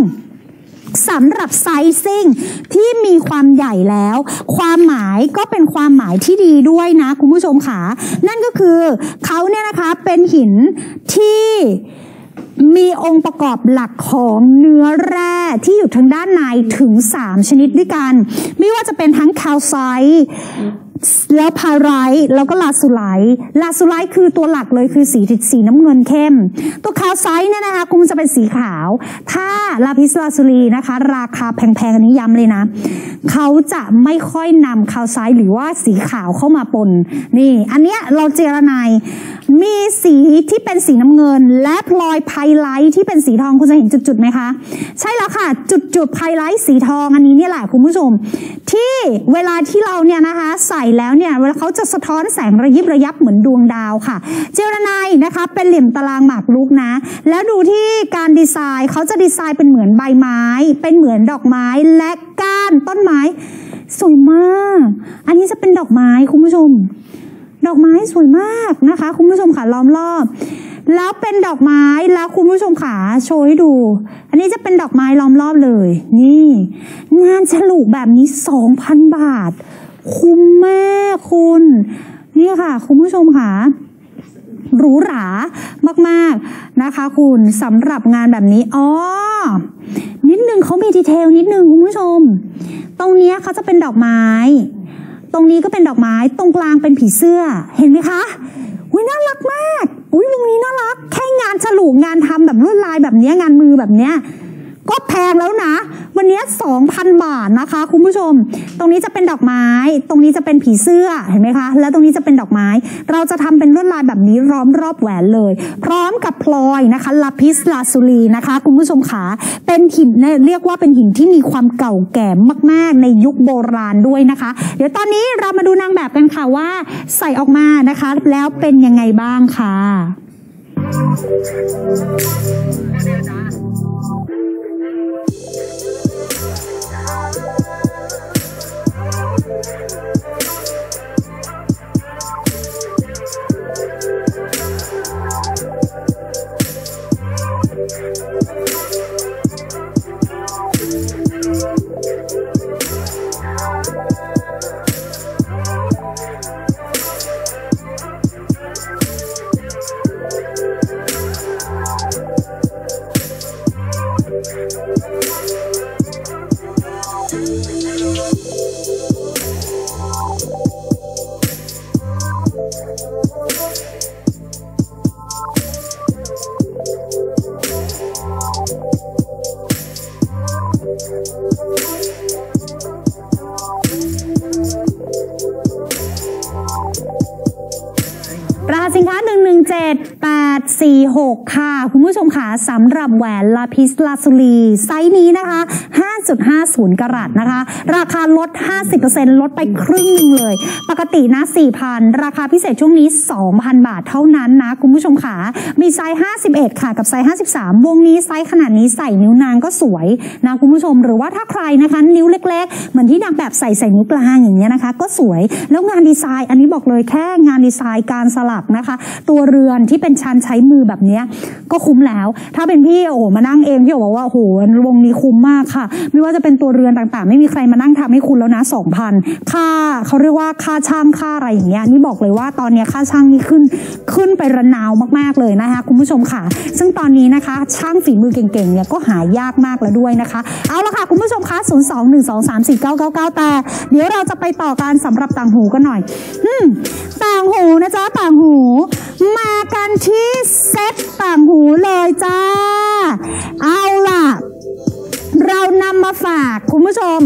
สำหรับไซซิ่งที่มีความใหญ่แล้ว ความหมายก็เป็นความหมายที่ดีด้วยนะ คุณผู้ชมค่ะนั่นก็คือเขาเนี่ยนะคะเป็นหินที่ มีองค์ประกอบหลักของเนื้อแร่ที่อยู่ทางด้านในถึง 3 ชนิดด้วยกัน ไม่ว่าจะเป็นทั้งคาลไซต์ แล้ว pyrite แล้วก็ lazurite lazurite คือตัวหลักเลยคือสีสีน้ำเงินเข้ม ตัว calcite เนี่ยนะคะคุณจะเป็นสีขาว ถ้า lapis lazuli นะคะ ราคาแพงๆอันนี้ย้ำเลยนะ เขาจะไม่ค่อยนำ calcite หรือว่าสีขาวเข้ามาปนนี่ อันเนี้ยเราเจียระไนมีสีที่เป็นสีน้ำเงิน และพลอย pyrite ที่เป็นสีทองคุณจะเห็นจุดๆไหมคะ ใช่แล้วค่ะ จุดๆ pyrite สีทองอันนี้เนี่ยแหละคุณผู้ชม ที่เวลาที่เราเนี่ยนะคะใส่แล้วเนี่ยเวลาเขาจะสะท้อนแสงระยิบระยับเหมือนดวงดาวค่ะ เจรนายนะคะเป็นเหลี่ยมตารางหมากรุกนะ แล้วดูที่การดีไซน์เขาจะดีไซน์เป็นเหมือนใบไม้ เป็นเหมือนดอกไม้และก้านต้นไม้สวยมาก อันนี้จะเป็นดอกไม้คุณผู้ชม ดอกไม้สวยมากนะคะ คุณผู้ชมค่ะล้อมรอบแล้วเป็นดอกไม้แล้วคุณผู้ชมค่ะโชว์ให้ดู อันนี้จะเป็นดอกไม้ล้อมรอบเลย นี่ งานฉลุแบบนี้ 2,000 บาท คุ้มมากคุณ นี่ค่ะ คุณผู้ชมค่ะหรูหรามากๆนะคะ คุณสำหรับงานแบบนี้อ๋อนิดนึงเขามีดีเทลนิดนึงคุณผู้ชม ตรงนี้เขาจะเป็นดอกไม้ ตรงนี้ก็เป็นดอกไม้ ตรงกลางเป็นผีเสื้อ เห็นไหมคะอุ้ยน่ารักมากอุ้ยวงนี้น่ารัก แค่งานฉลุงานทำแบบลวดลายแบบนี้งานมือแบบเนี้ย ก็แพงแล้วนะ วันนี้ 2,000 บาทนะคะ คุณผู้ชม ตรงนี้จะเป็นดอกไม้ ตรงนี้จะเป็นผีเสื้อเห็นไหมคะ แล้วตรงนี้จะเป็นดอกไม้ เราจะทำเป็นลวดลายแบบนี้ล้อมรอบแหวนเลย พร้อมกับพลอยนะคะลาพิสลาซูลีนะคะ คุณผู้ชมขาเป็นหินเนี่ยเรียกว่าเป็นหินที่มีความเก่าแก่มาก ๆ ในยุคโบราณด้วยนะคะ เดี๋ยวตอนนี้เรามาดูนางแบบกันค่ะว่าใส่ออกมานะคะ แล้วเป็นยังไงบ้างค่ะ 46 ค่ะ คุณผู้ชมค่ะสำหรับแหวน lapis lazuli ไซส์นี้นะคะ 5.50 กะรัตนะคะ ราคาลด 50%ลดไปครึ่งหนึ่งเลย ปกตินะ 4,000 ราคาพิเศษช่วงนี้ 2,000 บาทเท่านั้นนะ คุณผู้ชมค่ะ มีไซส์ 51 ค่ะ กับไซส์ 53 วงนี้ไซส์ขนาดนี้ใส่นิ้วนางก็สวยนะคุณผู้ชม หรือว่าถ้าใครนะคะ นิ้วเล็ก ๆ เหมือนที่นางแบบใส่ใส่นิ้วกลางอย่างเงี้ยนะคะ ก็สวย แล้วงานดีไซน์ อันนี้บอกเลยแค่งานดีไซน์การสลักนะคะ ตัวเรือนที่เป็นชันใช้มือแบบเนี้ยก็คุ้มแล้ว ถ้าเป็นพี่โอ้โหมานั่งเองพี่บอกว่าโอ้โหวงนี้คุ้มมากค่ะ ไม่ว่าจะเป็นตัวเรือนต่างๆ ไม่มีใครมานั่งทำให้คุณแล้วนะ2,000ค่าเขาเรียกว่าค่าช่างค่าอะไรอย่างเงี้ยนี่บอกเลยว่าตอนนี้ค่าช่างนี่ขึ้นขึ้นไประนาวมากๆเลยนะคะคุณผู้ชมค่ะ ซึ่งตอนนี้นะคะ ช่างฝีมือเก่งๆเนี่ยก็หายากมากแล้วด้วยนะคะ เอาละค่ะคุณผู้ชมคะ0 2 1 2 3 4 9 9 9แต่เดี๋ยวเราจะไปต่อการสำหรับต่างหูกันหน่อยอืมต่างหูนะจ๊ะต่างหู มากันที่เซ็ตต่างหูเลยจ้า เอาล่ะ เรานำมาฝากคุณผู้ชม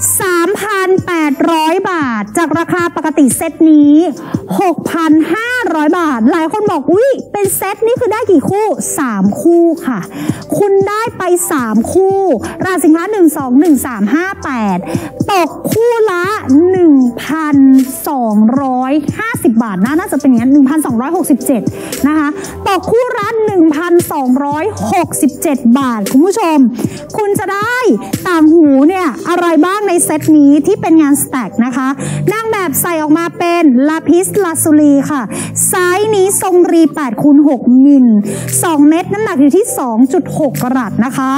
3,800 บาท จากราคาปกติเซตนี้ 6,500 บาท หลายคนบอกอุ๊ยเป็นเซตนี้คือได้กี่คู่ 3 คู่ค่ะ คุณได้ไป 3 คู่ราคาสินค้า 1 2 1 3 5 8 ตกคู่ละ 1,250 บาทนะน่าจะเป็นอย่างนั้น1,267 นะคะ ตกคู่ละ 1,267 บาท คุณผู้ชม คุณจะได้ต่างหูเนี่ยอะไรบ้างในเซตนี้ที่เป็นงานสแต็กนะคะนางแบบใส่ออกมาเป็นลาพิสลาซูลีค่ะไซส์นี้ทรงรี8คูณ6มิล 2 เม็ดน้ำหนักอยู่ที่ 2.6 กะรัตนะคะ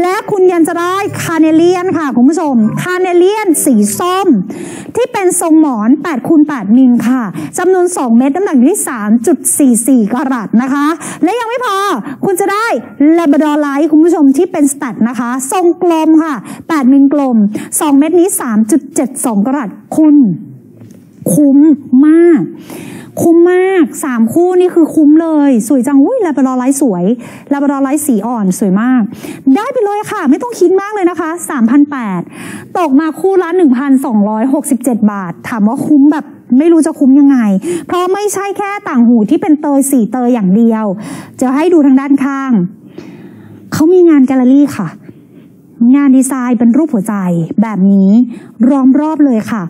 และคุณยังจะได้ carnelian ค่ะ คุณผู้ชม carnelian สีส้ม ที่เป็นทรงหมอน8คูณ8มิลค่ะจำนวน 2 เม็ดน้ำหนักอยู่ที่ 3.44 กะรัตนะคะ และยังไม่พอ คุณจะได้ลาบดอร์ไลท์คุณผู้ชมที่เป็น stud นะคะ ทรงกลมค่ะ 8 มิลกลม 2 เม็ดนี้ 3.72 กะรัตคุณ คุ้มมาก คุ้มมากสามคู่นี่คือคุ้มเลย สวยจังอุ้ย labradorite สวยลาบาดอไลท์สีอ่อนสวยมาก ได้ไปเลยค่ะ ไม่ต้องคิดมากเลยนะคะ3,008ตกมาคู่ละ 1,267 บาท ถามว่าคุ้มแบบ ไม่รู้จะคุ้มยังไง เพราะไม่ใช่แค่ต่างหูที่เป็นเตยสีเตยอย่างเดียว จะให้ดูทางด้านข้าง เขามีงานแกลเลอรี่ค่ะ งานดีไซน์เป็นรูปหัวใจแบบนี้ล้อมรอบเลยค่ะ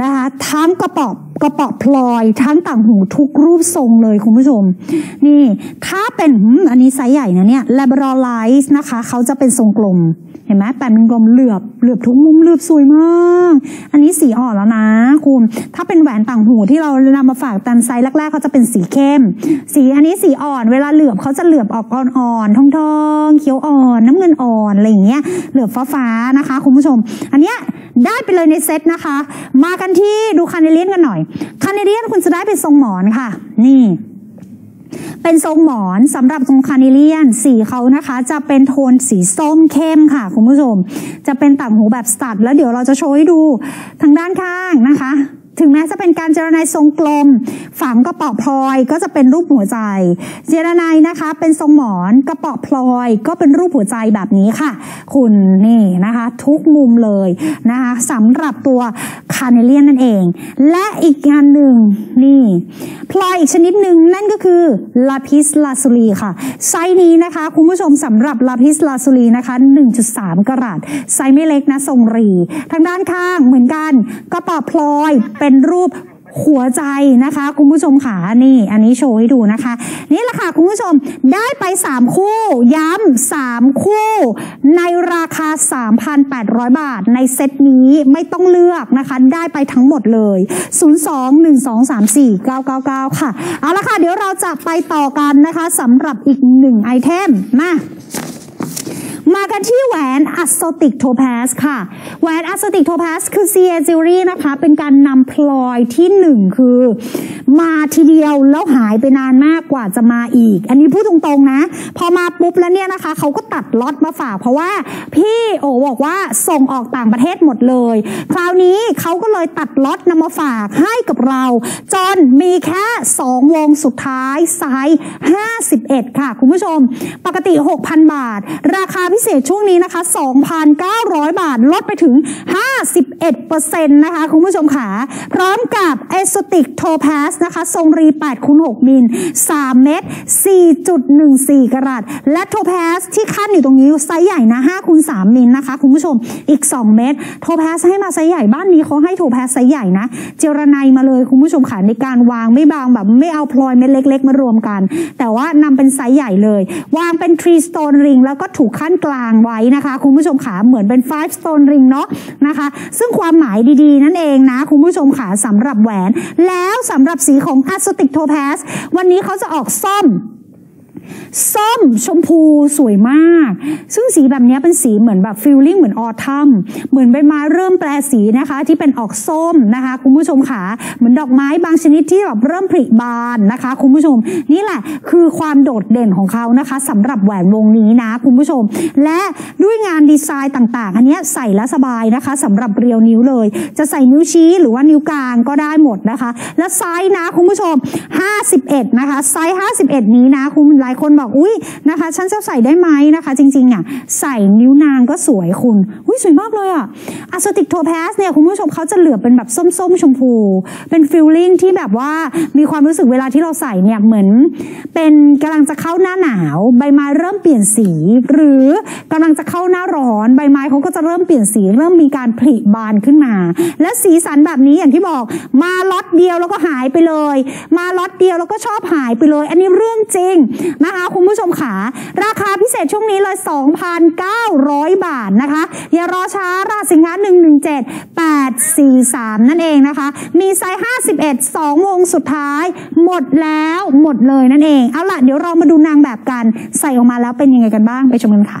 นะคะทั้งกระป๋ากระป๋าพลอย ทั้งต่างหูทุกรูปทรงเลยคุณผู้ชม นี่ ถ้าเป็นอันนี้ไซส์ใหญ่นะเนี่ย l a b r a l i z e นะคะ เขาจะเป็นทรงกลม เห็นไหมแต่เป็นกลมเหลือบเหลือบทุกมุมเหลือบสวยมาก อันนี้สีอ่อนแล้วนะคุณถ้าเป็นแหวนต่างหูที่เรานำมาฝากตามไซส์แรกๆเขาจะเป็นสีเข้ม สีอันนี้สีอ่อน เวลาเหลือบเขาจะเหลือบออกอ่อนๆทองๆเขียวอ่อน น้ำเงินอ่อนอะไรอย่างเงี้ยเหลือบฟ้าๆนะคะ คุณผู้ชม อันเนี้ยได้ไปเลยในเซตนะคะ มากันที่ดู carnelian กันหน่อยคาเนเลียนคุณจะได้เป็นทรงหมอนค่ะ นี่ เป็นทรงหมอนสำหรับทรงคาเนเลียนสีเขานะคะ จะเป็นโทนสีส้มเข้มค่ะคุณผู้ชม จะเป็นต่างหูแบบสตัด แล้วเดี๋ยวเราจะโชว์ให้ดูทางด้านข้างนะคะ ถึงแม้จะเป็นการเจรไนทรงกลม ฝังกระเป๋าพลอยก็จะเป็นรูปหัวใจ เจรไนนะคะ เป็นทรงหมอนกระเป๋าพลอย ก็เป็นรูปหัวใจแบบนี้ค่ะ คุณนี่นะคะ ทุกมุมเลยนะคะสำหรับตัว carnelian นั่นเอง และอีกงานหนึ่งนี่พลอยอีกชนิดหนึ่งนั่นก็คือ lapis lazuli ค่ะ ไซส์นี้นะคะ คุณผู้ชมสำหรับ lapis lazuli นะคะ 1.3 กะรัตไซส์ไม่เล็กนะทรงรี ทางด้านข้างเหมือนกันกระเปาะพลอยเป็น็นรูปหัวใจนะคะ คุณผู้ชมค่ะนี่ อันนี้โชว์ให้ดูนะคะ นี่แหละค่ะ คุณผู้ชมได้ไป 3 คู่ ย้ำ3คู่ ในราคา 3,800 บาท ในเซตนี้ไม่ต้องเลือกนะคะ ได้ไปทั้งหมดเลย 02-1234-999 ค่ะ เอาละค่ะ เดี๋ยวเราจะไปต่อกันนะคะสำหรับอีกหนึ่ง item มา มากันที่แหวน azotic topaz ค่ะ แหวน azotic topaz คือ CA Jewelry นะคะ เป็นการนำพลอยที่หนึ่งคือ มาทีเดียวแล้วหายไปนานมากกว่าจะมาอีก อันนี้พูดตรงๆนะ พอมาปุ๊บแล้วเนี่ยนะคะ เขาก็ตัดล็อตมาฝากเพราะว่า พี่โอบอกว่าส่งออกต่างประเทศหมดเลย คราวนี้เขาก็เลยตัดล็อตนำมาฝากให้กับเรา จนมีแค่ 2 วงสุดท้ายไซส์51 ค่ะ คุณผู้ชม ปกติ 6,000 บาท ราคาพิิเศษช่วงนี้นะคะ 2,900 บาทลดไปถึง 51%นะคะ คุณผู้ชมค่ะพร้อมกับ e x o t i c Topaz นะคะ ทรงรี8คูณ6มิล 3 เม็ด4.14 กะรัต และ Topaz ที่คั่นอยู่ตรงนี้ไซส์ใหญ่นะ5คูณ3มิลนะคะ คุณผู้ชมอีก 2 เม็ด Topaz ให้มาไซส์ใหญ่บ้านนี้เขาให้ Topaz ไซส์ใหญ่นะเจียระไนมาเลยคุณผู้ชมค่ะในการวางไม่บางแบบไม่เอาพลอยเม็ดเล็ก ๆ มารวมกัน แต่ว่านำเป็นไซส์ใหญ่เลย วางเป็น three stone ring แล้วก็ถูกคั่นกลางไว้นะคะ คุณผู้ชมขาเหมือนเป็น five stone ring เนาะนะคะ ซึ่งความหมายดีๆ นั่นเองนะ คุณผู้ชมขาสำหรับแหวน แล้วสำหรับสีของ a s o t i c Topaz วันนี้เขาจะออกซ่อม ส้มชมพูสวยมาก ซึ่งสีแบบนี้เป็นสีเหมือนแบบฟิลลิ่งเหมือนออทัมเหมือนใบไม้เริ่มแปลสีนะคะ ที่เป็นออกส้มนะคะ คุณผู้ชมค่ะเหมือนดอกไม้บางชนิดที่แบบเริ่มผลิบานนะคะ คุณผู้ชม นี่แหละคือความโดดเด่นของเขานะคะสำหรับแหวนวงนี้นะ คุณผู้ชม และด้วยงานดีไซน์ต่างๆ อันนี้ใส่แล้วสบายนะคะสำหรับเรียวนิ้วเลย จะใส่นิ้วชี้หรือว่านิ้วกลางก็ได้หมดนะคะ และไซส์นะคุณผู้ชม 51 นะคะไซส์51 นี้นะคุณหลายคนบอกอุ้ยนะคะ ฉันจะใส่ได้ไหมนะคะ จริงๆอะใส่นิ้วนางก็สวยคุณอุ้ยสวยมากเลย azotic topaz เนี่ยคุณผู้ชมเขาจะเหลือบเป็นแบบส้มๆ ชมพู เป็น feeling ที่แบบว่ามีความรู้สึกเวลาที่เราใส่เนี่ยเหมือน เป็นกำลังจะเข้าหน้าหนาว ใบไม้เริ่มเปลี่ยนสี หรือกำลังจะเข้าหน้าร้อน ใบไม้เขาก็จะเริ่มเปลี่ยนสี เริ่มมีการผลิบานขึ้นมา และสีสันแบบนี้อย่างที่บอกมาล็อตเดียวแล้วก็หายไปเลย มาล็อตเดียวแล้วก็ชอบหายไปเลย อันนี้เรื่องจริงนะคะคุณผู้ชมขาราคาพิเศษช่วงนี้เลย 2,900 บาทนะคะ อย่ารอช้าราสินค้า 117-843 นั่นเองนะคะ มีไซส์51 2 วงสุดท้าย หมดแล้วหมดเลยนั่นเอง เอาล่ะ เดี๋ยวเรามาดูนางแบบกัน ใส่ออกมาแล้วเป็นยังไงกันบ้างไปชมกันค่ะ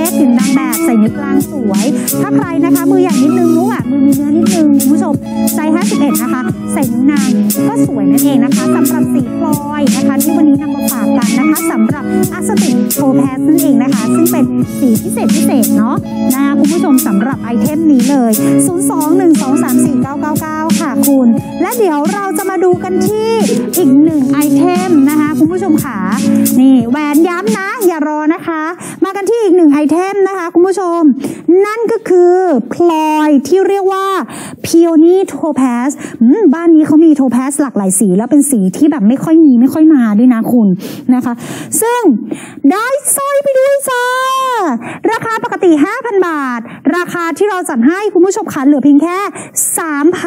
นิ้วกลางสวย ถ้าใครนะคะมือใหญ่นิดนึงนุ๊กอะมือมีเนื้อนิดนึงคุณผู้ชมไซส์51 นะคะ ใส่นิ้วนางก็สวยนั่นเองนะคะสำหรับสีพลอยนะคะที่วันนี้นำมาฝากกันนะคะสำหรับ azotic topaz นั่นเองนะคะ ซึ่งเป็นสีพิเศษพิเศษเนาะนะคะคุณผู้ชมสำหรับ item นี้เลย 021234999 ค่ะคุณ และเดี๋ยวเราจะมาดูกันที่อีกหนึ่ง item นะคะ คุณผู้ชมค่ะนี่แหวนย้ำนะ อย่ารอนะคะ มากันที่อีกหนึ่งไอเทมนะคะ คุณผู้ชมนั่นก็คือพลอยที่เรียกว่า Peony Topaz อืมบ้านนี้เขามีโทแพสหลากหลายสี แล้วเป็นสีที่แบบไม่ค่อยมีไม่ค่อยมาด้วยนะคุณนะคะ ซึ่งได้สร้อยไปด้วยจ้าราคาปกติ 5,000 บาท ราคาที่เราจัดให้คุณผู้ชมคะเหลือเพียงแค่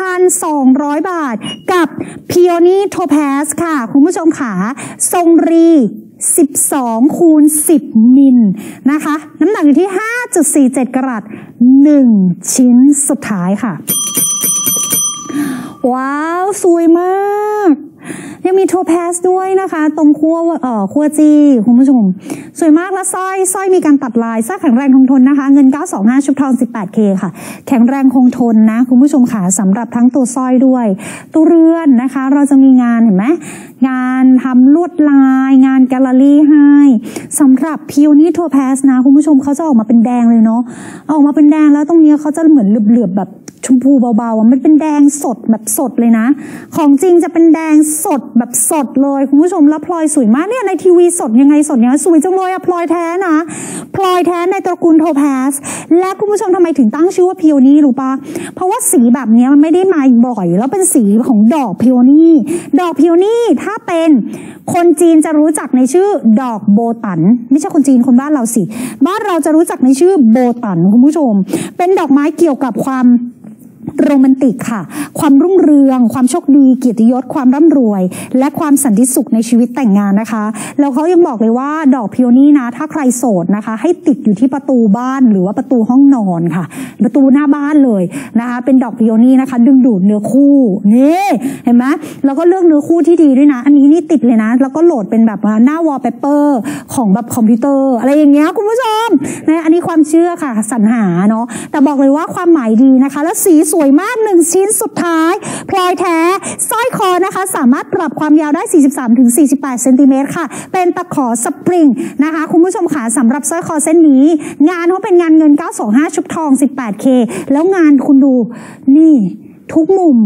3,200 บาท กับ Peony Topaz ค่ะ คุณผู้ชมขาทรงรี 12 คูณ 10 มิลนะคะ น้ำหนักอยู่ที่ 5.47 กรัต1 ชิ้นสุดท้ายค่ะ ว้าว สวยมาก ยังมีโทแพสด้วยนะคะ ตรงขั้วเอ่อขั้วจีคุณผู้ชม สวยมากแล้วสร้อยสร้อยมีการตัดลายสร้อยแข็งแรงคงทนนะคะ เงิน 925 ชุบทอง 18K ค่ะ แข็งแรงคงทนนะ คุณผู้ชมค่ะสำหรับทั้งตัวสร้อยด้วยตัวเรือนนะคะ เราจะมีงานเห็นไหมงานทำลวดลาย งานแกลเลอรี่ให้สำหรับพิวนี่โทแพสนะ คุณผู้ชมเขาจะออกมาเป็นแดงเลยเนาะออกมาเป็นแดงแล้วตรงนี้เขาจะเหมือนเหลือบๆแบบชมพูเบาๆมันเป็นแดงสดแบบสดเลยนะ ของจริงจะเป็นแดงสสดแบบสดเลยคุณผู้ชมแล้วพลอยสวยมากเนี่ยในทีวีสดยังไงสดยังไงสวยจังเลยอะพลอยแท้นะพลอยแท้ในตระกูลโทแพสและคุณผู้ชมทำไมถึงตั้งชื่อว่า peony รู้ปะเพราะว่าสีแบบเนี้ยมันไม่ได้มาบ่อย แล้วเป็นสีของดอก peony ดอก peony ถ้าเป็นคนจีนจะรู้จักในชื่อดอกโบตั๋น ไม่ใช่คนจีนคนบ้านเราสิ บ้านเราจะรู้จักในชื่อโบตั๋นคุณผู้ชม เป็นดอกไม้เกี่ยวกับความ โรแมนติกค่ะ ความรุ่งเรือง ความโชคดีเกียรติยศ ความร่ำรวย และความสันติสุขในชีวิตแต่งงานนะคะ แล้วเขายังบอกเลยว่าดอก peony นะ ถ้าใครโสดนะคะ ให้ติดอยู่ที่ประตูบ้านหรือว่าประตูห้องนอนค่ะ ประตูหน้าบ้านเลยนะคะ เป็นดอก peony นะคะ ดึงดูดเนื้อคู่นี่เห็นไหมแล้วก็เลือกเนื้อคู่ที่ดีด้วยนะ อันนี้นี่ติดเลยนะ แล้วก็โหลดเป็นแบบหน้าวอลเปเปอร์ของแบบคอมพิวเตอร์อะไรอย่างเงี้ยคุณผู้ชมนะอันนี้ความเชื่อค่ะสรรหาเนาะแต่บอกเลยว่าความหมายดีนะคะ แล้วสีสวยมากหนึ่งชิ้นสุดท้าย พลอยแท้สร้อยคอนะคะ สามารถปรับความยาวได้ 43-48เซนติเมตรค่ะ เป็นตะขอสปริงนะคะ คุณผู้ชมค่ะสำหรับสร้อยคอเส้นนี้ งานเขาเป็นงานเงิน 925 ชุบทอง 18K แล้วงานคุณดูนี่ทุกมุม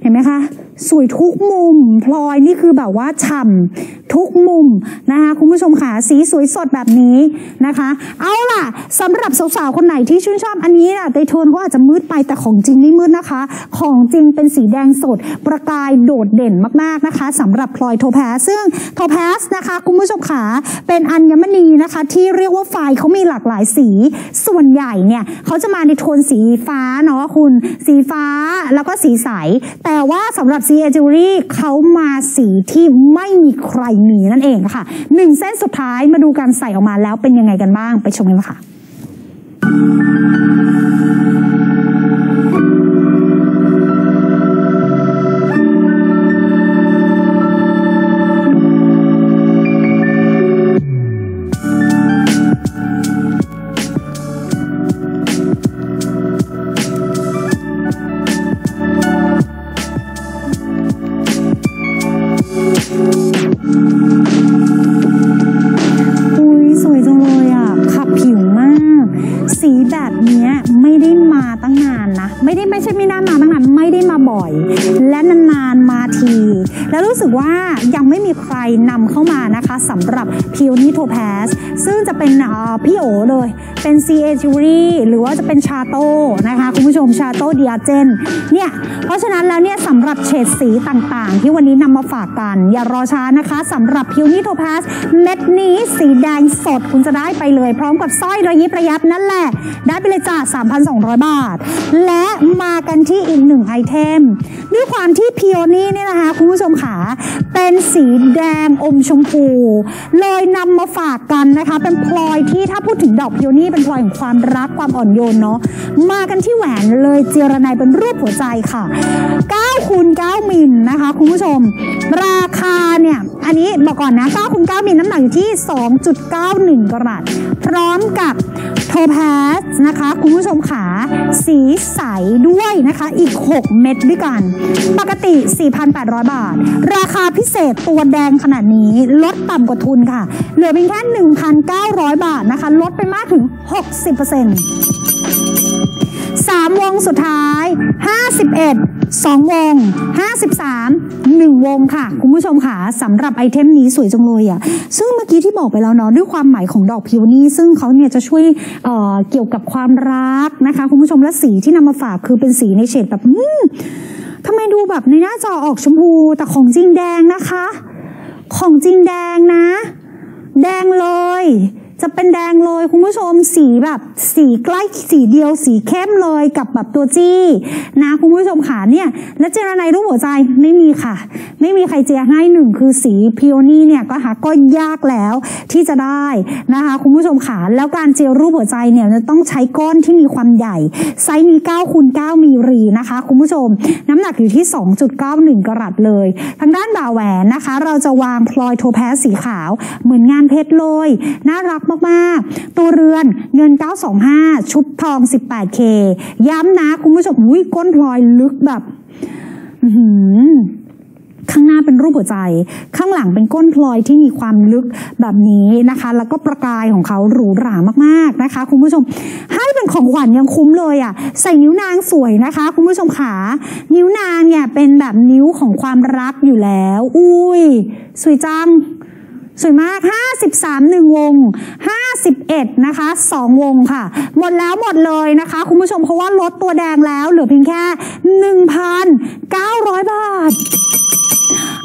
เห็นไหมคะ สวยทุกมุม พลอยนี่คือแบบว่าฉ่ำทุกมุมนะคะคุณผู้ชมค่ะสีสวยสดแบบนี้นะคะ เอาล่ะสำหรับสาวๆคนไหนที่ชื่นชอบอันนี้น่ะในโทนก็อาจจะมืดไปแต่ของจริงไม่มืดนะคะ ของจริงเป็นสีแดงสด ประกายโดดเด่นมากๆนะคะสำหรับพลอยโทแพสซึ่งโทแพสนะคะคุณผู้ชมค่ะเป็นอัญมณีนะคะ ที่เรียกว่าไฟเขามีหลากหลายสี ส่วนใหญ่เนี่ยเขาจะมาในโทนสีฟ้าเนาะคุณ สีฟ้าแล้วก็สีใส แต่ว่าสำหรับ CA Jewelry เขามาสีที่ไม่มีใครมีนั่นเองค่ะหนึ่งเส้นสุดท้ายมาดูการใส่ออกมาแล้วเป็นยังไงกันบ้างไปชมกันค่ะอุ้ ไม่มีใครนำเข้ามานะคะสำหรับพิวนิโทแพสซึ่งจะเป็นอ่อพี่โอเลย เป็น CA Jewelry หรือว่าจะเป็นชาโต้นะคะคุณผู้ชมชาโต้ดิอาเจนเนี่ย ราะฉะนั้นแล้วเนี่ยสำหรับเฉดสีต่างๆ ที่วันนี้นำมาฝากกัน อย่ารอช้านะคะสำหรับ p e o n i t o p a z เม็ดนี้สีแดงสดคุณจะได้ไปเลย พร้อมกับสร้อยระยิบระยับนั่นแหละ ได้ไปเลยจ้า3,200 บาท และมากันที่อีกหนึ่งไอเทม ด้วยความที่พิโอนี่เนี่ยนะคะคุณผู้ชมขาเป็นสีแดงอมชมพู เลยนำมาฝากกันนะคะ เป็นพลอยที่ถ้าพูดถึงดอกพิโอนี่เป็นพลอยของความรักความอ่อนโยนเนาะมากันที่แหวนเลยเจรนายเป็นรูปหัวใจค่ะ9คูณ9มิลนะคะคุณผู้ชม ราคาเนี่ย อันนี้บอกก่อนนะ9คูณ9มิลน้ำหนักอยู่ที่ 2.91 กรัตพร้อมกับโทแพสนะคะคุณผู้ชมขาสีใสด้วยนะคะอีก 6 เม็ดด้วยกัน ปกติ 4,800 บาท ราคาพิเศษตัวแดงขนาดนี้ลดต่ำกว่าทุนค่ะ เหลือเพียงแค่ 1,900 บาทนะคะ ลดไปมากถึง 60% 3 วงสุดท้าย 51 2 วง 53 1 วงค่ะ คุณผู้ชมค่ะสำหรับไอเทมนี้สวยจังเลยอะซึ่งเมื่อกี้ที่บอกไปแล้วเนาะด้วยความหมายของดอกพิวนี่ซึ่งเขาเนี่ยจะช่วยเเกี่ยวกับความรักนะคะ คุณผู้ชมและสีที่นำมาฝากคือเป็นสีในเฉดแบบทำไมดูแบบในหน้าจอออกชมพูแต่ของจริงแดงนะคะ ของจริงแดงนะ แดงเลย จะเป็นแดงเลยคุณผู้ชมสีแบบสีใกล้สีเดียวสีเข้มเลยกับแบบตัวจี้นะคุณผู้ชมขาเนี่ยแล้วเจรไนรูปหัวใจไม่มีค่ะ ไม่มีใครเจียให้หนึ่งคือสี peony เนี่ยก็หาก็ยากแล้วที่จะได้นะคะคุณผู้ชมขาแล้วการเจียรูปหัวใจเนี่ยจะต้องใช้ก้อนที่มีความใหญ่ ไซส์นี้9คูณ9มิลลินะคะ คุณผู้ชม น้ำหนักอยู่ที่ 2.91 กะรัตเลย ทางด้านบ่าแหวนนะคะ เราจะวางพลอยโทแพสสีขาว เหมือนงานเพชรเลย น่ารักมากๆ ตัวเรือนเงิน 925 ชุบทอง 18K ย้ำนะคุณผู้ชมอุ้ยก้นพลอยลึกแบบข้างหน้าเป็นรูปหัวใจ ข้างหลังเป็นก้นพลอยที่มีความลึกแบบนี้นะคะ แล้วก็ประกายของเขาหรูหรามากๆนะคะ คุณผู้ชม ให้เป็นของขวัญยังคุ้มเลยอะ่ะ ใส่นิ้วนางสวยนะคะ คุณผู้ชมขา นิ้วนางเนี่ยเป็นแบบนิ้วของความรักอยู่แล้ว อุ้ย สวยจัง สวยมาก 53หนึ่งวง 51 นะคะ 2 วงค่ะ หมดแล้วหมดเลยนะคะ คุณผู้ชมเพราะว่าลดตัวแดงแล้วเหลือเพียงแค่ 1,900 บาท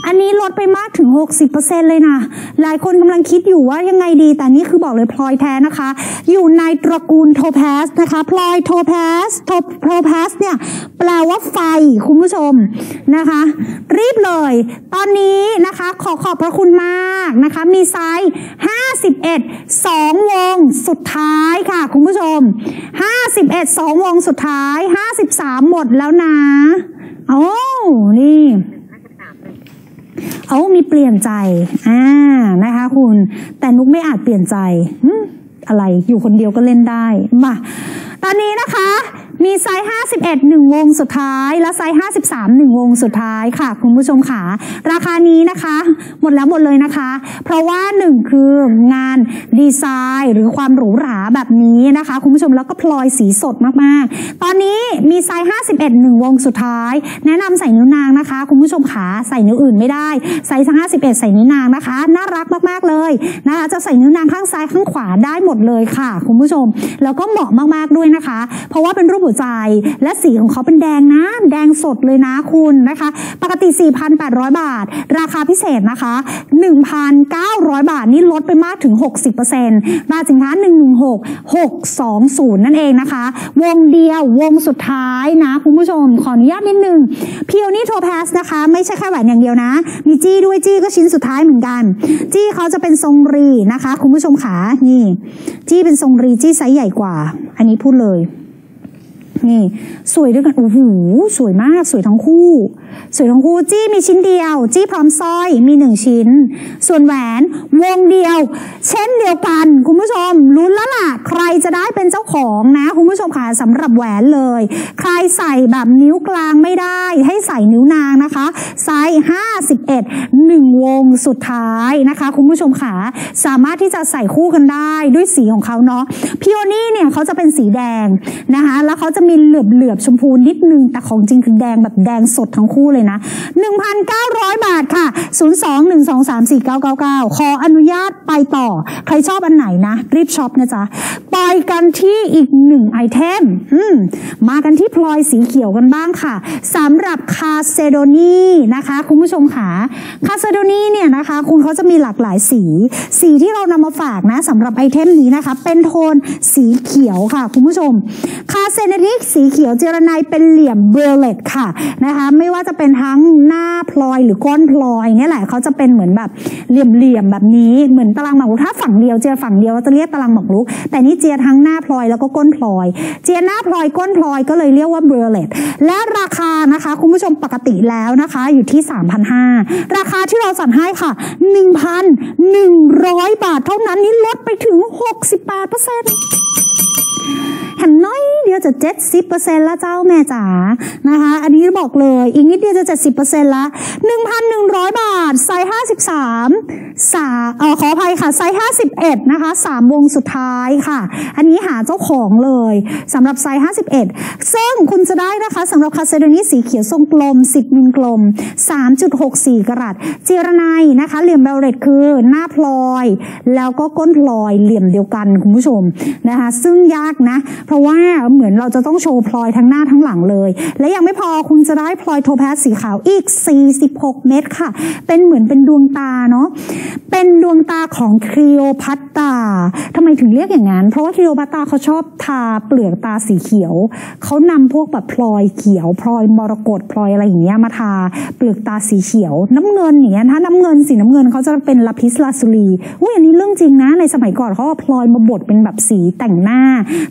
อันนี้ลดไปมากถึง 60%เลยนะ หลายคนกำลังคิดอยู่ว่ายังไงดี แต่นี่คือบอกเลยพลอยแท้นะคะ อยู่ในตระกูลโทแพสนะคะพลอยโทแพสโทโทแพสเนี่ย แปลว่าไฟคุณผู้ชมนะคะ รีบเลย ตอนนี้นะคะขอขอบพระคุณมากนะคะ มีไซส์ 51 2 วงสุดท้ายค่ะ คุณผู้ชม 51 2 วงสุดท้าย 53 หมดแล้วนะโอ้นี่ เอามีเปลี่ยนใจ อ่า นะคะคุณ แต่นุกไม่อาจเปลี่ยนใจ อะไร อยู่คนเดียวก็เล่นได้ มา ตอนนี้นะคะ มีไซส์ 51 1 วงสุดท้าย และไซส์ 53 1 วงสุดท้ายค่ะ คุณผู้ชมค่ะ ราคานี้นะคะ หมดแล้วหมดเลยนะคะ เพราะว่าหนึ่งคืองานดีไซน์หรือความหรูหราแบบนี้นะคะ คุณผู้ชมแล้วก็พลอยสีสดมากๆ ตอนนี้มีไซส์ 51 1 วงสุดท้าย แนะนำใส่นิ้วนางนะคะ คุณผู้ชมขาใส่นิ้วอื่นไม่ได้ ไซส์ 51 ใส่นิ้วนางนะคะ น่ารักมากๆเลยนะคะจะใส่นิ้วนางข้างซ้ายข้างขวาได้หมดเลยค่ะ คุณผู้ชม แล้วก็เหมาะมากๆด้วยนะคะ เพราะว่าเป็นรูปหัวใจ และสีของเขาเป็นแดงนะ แดงสดเลยนะคุณนะคะ ปกติ 4,800 บาท ราคาพิเศษนะคะ 1,900 บาทนี่ลดไปมากถึง 60%มาสินค้า 116620 นั่นเองนะคะ วงเดียววงสุดท้ายนะคุณผู้ชม ขออนุญาตนิดนึงเพียวนี่โทแพสนะคะ ไม่ใช่แค่แหวนอย่างเดียวนะ มีจี้ด้วยจี้ก็ชิ้นสุดท้ายเหมือนกัน จี้เขาจะเป็นทรงรีนะคะ คุณผู้ชมขานี่ จี้เป็นทรงรีจี้ไซส์ใหญ่กว่า อันนี้พูดเลย นี่ สวยด้วยกันโอ้โหสวยมากสวยทั้งคู่สวยทั้งคู่จี้มีชิ้นเดียว จี้พร้อมสร้อยมีหนึ่งชิ้น ส่วนแหวนวงเดียว เช่นเดียวกัน คุณผู้ชมลุ้นแล้วล่ะ ใครจะได้เป็นเจ้าของนะ คุณผู้ชมค่ะสำหรับแหวนเลย ใครใส่แบบนิ้วกลางไม่ได้ ให้ใส่นิ้วนางนะคะไซส์51 1 วงสุดท้ายนะคะ คุณผู้ชมค่ะสามารถที่จะใส่คู่กันได้ด้วยสีของเขาเนาะ peony เนี่ยเขาจะเป็นสีแดงนะคะ แล้วเขาจะมีเหลือบเหลือบๆชมพูนิดนึงแต่ของจริงคือแดงแบบแดงสดทั้งคู่เลยนะ 1,900 บาทค่ะ 02-123-4999 ขออนุญาตไปต่อ ใครชอบอันไหนนะ รีบช็อปนะจ๊ะไปกันที่อีกหนึ่งไอเทมอืมมากันที่พลอยสีเขียวกันบ้างค่ะสำหรับ chalcedony นะคะ คุณผู้ชมค่ะ chalcedony เนี่ยนะคะ คุณเขาจะมีหลากหลายสี สีที่เรานำมาฝากนะสำหรับไอเทมนี้นะคะ เป็นโทนสีเขียวค่ะ คุณผู้ชม chalcedony สีเขียวเจียระไนเป็นเหลี่ยม briolette ค่ะนะคะ ไม่ว่าจะเป็นทั้งหน้าพลอยหรือก้นพลอยเนี่ยแหละเขาจะเป็นเหมือนแบบเหลี่ยมๆแบบนี้เหมือนตารางหมากรุกถ้าฝั่งเดียวเจียฝั่งเดียวเราจะเรียกตารางหมากรุก แต่นี่เจียทั้งหน้าพลอยแล้วก็ก้นพลอย เจียหน้าพลอยก้นพลอยก็เลยเรียกว่า briolette และราคานะคะคุณผู้ชมปกติแล้วนะคะอยู่ที่ 3,500 ราคาที่เราจัดให้ค่ะ 1,100 บาทเท่านั้นนี่ลดไปถึง 68%เห็น น่อยเดียวจะ 70%แล้วเจ้าแม่จ๋านะคะ อันนี้บอกเลย อีกนิดเดียวจะ 70%ละ 1,100 บาท ไซส์ 53สาเออขออภัยค่ะ ไซส์ 51 นะคะ 3 วงสุดท้ายค่ะ อันนี้หาเจ้าของเลยสำหรับไซส์ 51 ซึ่งคุณจะได้นะคะสำหรับ chalcedony สีเขียวทรงกลม 10 มิลกลม 3.64 กะรัตเจียระไนนะคะ เหลี่ยม briolette คือหน้าพลอย แล้วก็ก้นพลอยเหลี่ยมเดียวกันคุณผู้ชมนะคะ ซึ่งยากนะเพราะว่าเหมือนเราจะต้องโชว์พลอยทั้งหน้าทั้งหลังเลย และยังไม่พอคุณจะได้พลอยโทแพสสีขาวอีก 46 เม็ดค่ะ เป็นเหมือนเป็นดวงตาเนาะเป็นดวงตาของคลีโอพัตตาทำไมถึงเรียกอย่างนั้น เพราะว่าคลีโอพัตตาเขาชอบทาเปลือกตาสีเขียว เขานำพวกแบบพลอยเขียว พลอยมรกตพลอยอะไรอย่างเงี้ยมาทาเปลือกตาสีเขียว น้ำเงินอย่างเงี้ยถ้าน้ำเงินสีน้ำเงินเขาจะเป็นลาพิสลาซูลีอุ้ยอันนี้เรื่องจริงนะในสมัยก่อนเขาพลอยมาบดเป็นแบบสีแต่งหน้า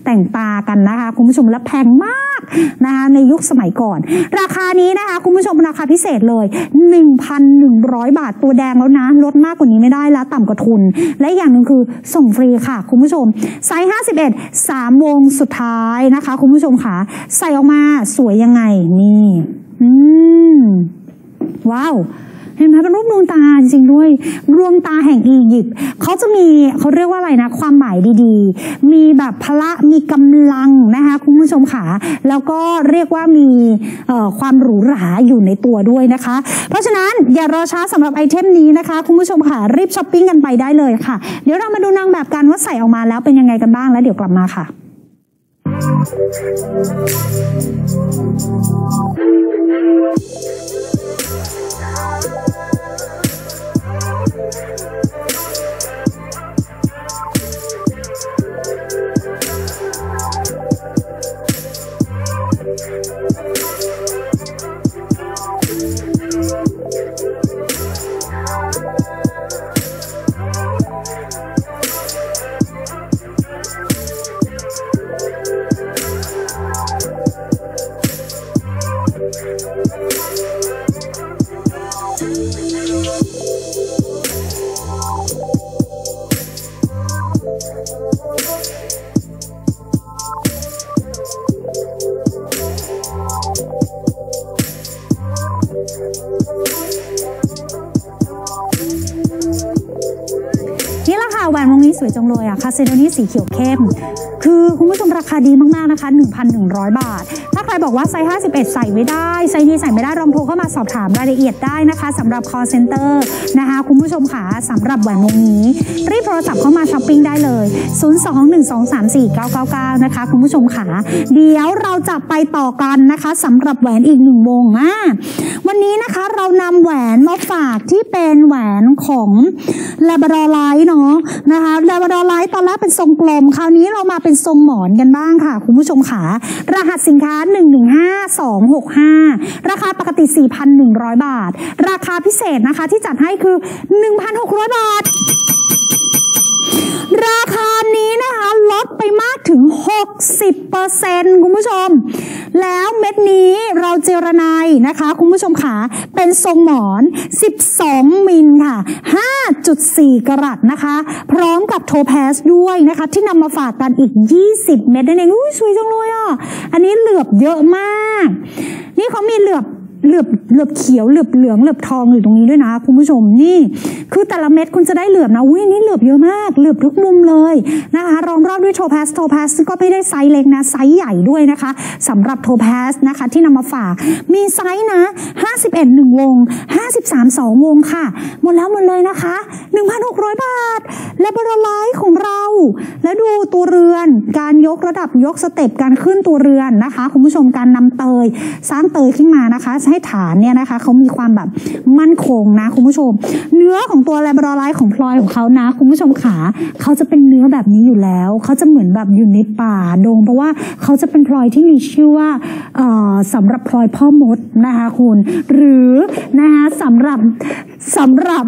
แต่งตากันนะคะคุณผู้ชมและแพงมากนะคะในยุคสมัยก่อน ราคานี้นะคะคุณผู้ชมราคาพิเศษเลย 1,100 บาทตัวแดงแล้วนะลดมากกว่านี้ไม่ได้แล้วต่ำกว่าทุน และอย่างหนึ่งคือส่งฟรีค่ะ คุณผู้ชมไซส์51 3 วงสุดท้ายนะคะ คุณผู้ชมค่ะใส่ออกมาสวยยังไงนี่อืมว้าว เห็นไหมเป็นรูปดวงตาจริงๆด้วยดวงตาแห่งอียิปต์เขาจะมีเขาเรียกว่าอะไรนะ ความหมายดีๆ มีแบบพละมีกำลังนะคะคุณผู้ชมขาแล้วก็เรียกว่ามีความหรูหราอยู่ในตัวด้วยนะคะ เพราะฉะนั้นอย่ารอช้าสำหรับไอเทมนี้นะคะ คุณผู้ชมค่ะรีบช้อปปิ้งกันไปได้เลยค่ะ เดี๋ยวเรามาดูนางแบบกันว่าใส่ออกมาแล้วเป็นยังไงกันบ้างแล้วเดี๋ยวกลับมาค่ะนี่แสวยจังเลยอะ chalcedony สีเขียวเข้ม คือคุณผู้ชมราคาดีมากๆนะคะ 1,100 บาท ถ้าใครบอกว่าไซส์ 51 ใส่ไม่ได้ ไซส์นี้ใส่ไม่ได้ลองโทรเข้ามาสอบถามรายละเอียดได้นะคะสำหรับ call center นะคะ คุณผู้ชมค่ะสำหรับแหวนวงนี้ รีบโทรศัพท์เข้ามาช้อปปิ้งได้เลย 021234999 นะคะ คุณผู้ชมค่ะเดี๋ยวเราจะไปต่อกันนะคะสำหรับแหวนอีกหนึ่งวงอะวันนี้นะคะเรานำแหวนมาฝ เป็นแหวนของลาบราไลท์เนาะนะคะลาบราไลท์ตอนแรกเป็นทรงกลม คราวนี้เรามาเป็นทรงหมอนกันบ้างค่ะ คุณผู้ชมค่ะรหัสสินค้า 115265 ราคาปกติ 4,100 บาท ราคาพิเศษนะคะที่จัดให้คือ 1,600 บาท ราคานี้นะคะลดไปมากถึง 60%คุณผู้ชม แล้วเม็ดนี้เราเจียระไนนะคะ คุณผู้ชมขาเป็นทรงหมอน 12 มิลค่ะ 5.4 กะรัตนะคะ พร้อมกับโทแพสด้วยนะคะ ที่นำมาฝากกันอีก 20 เม็ดนั่นเองอุ้ยสวยจังเลยอะ อันนี้เหลือบเยอะมาก นี่เขามีเหลือบ เหลือบเหลือบเขียวเหลือบเหลืองเหลือบทองอยู่ตรงนี้ด้วยนะ คุณผู้ชมนี่คือแต่ละเม็ดคุณจะได้เหลือบนะอุ้ยนี่เหลือบเยอะมากเหลือบทุกมุมเลยนะคะรองรอบด้วยโทแพสโทแพสก็ไม่ได้ไซส์เล็กนะไซส์ใหญ่ด้วยนะคะสำหรับโทแพสนะคะที่นำมาฝาก มีไซส์นะ 51 1 วง 53 2 วงค่ะ หมดแล้วหมดเลยนะคะ 1,600 บาท labradorite ของเรา และดูตัวเรือนการยกระดับยกสเต็ปการขึ้นตัวเรือนนะคะ คุณผู้ชมการนำเตยสร้างเตยขึ้นมานะคะให้ฐานเนี่ยนะคะเขามีความแบบมั่นคงนะคุณผู้ชม เนื้อของตัว labradorite ของพลอยของเขานะคุณผู้ชมขาเขาจะเป็นเนื้อแบบนี้อยู่แล้ว เขาจะเหมือนแบบอยู่ในป่าดง เพราะว่าเขาจะเป็นพลอยที่มีชื่อว่าเอ่อสำหรับพลอยพ่อมดนะคะคุณหรือนะคะสำหรับสำหรับ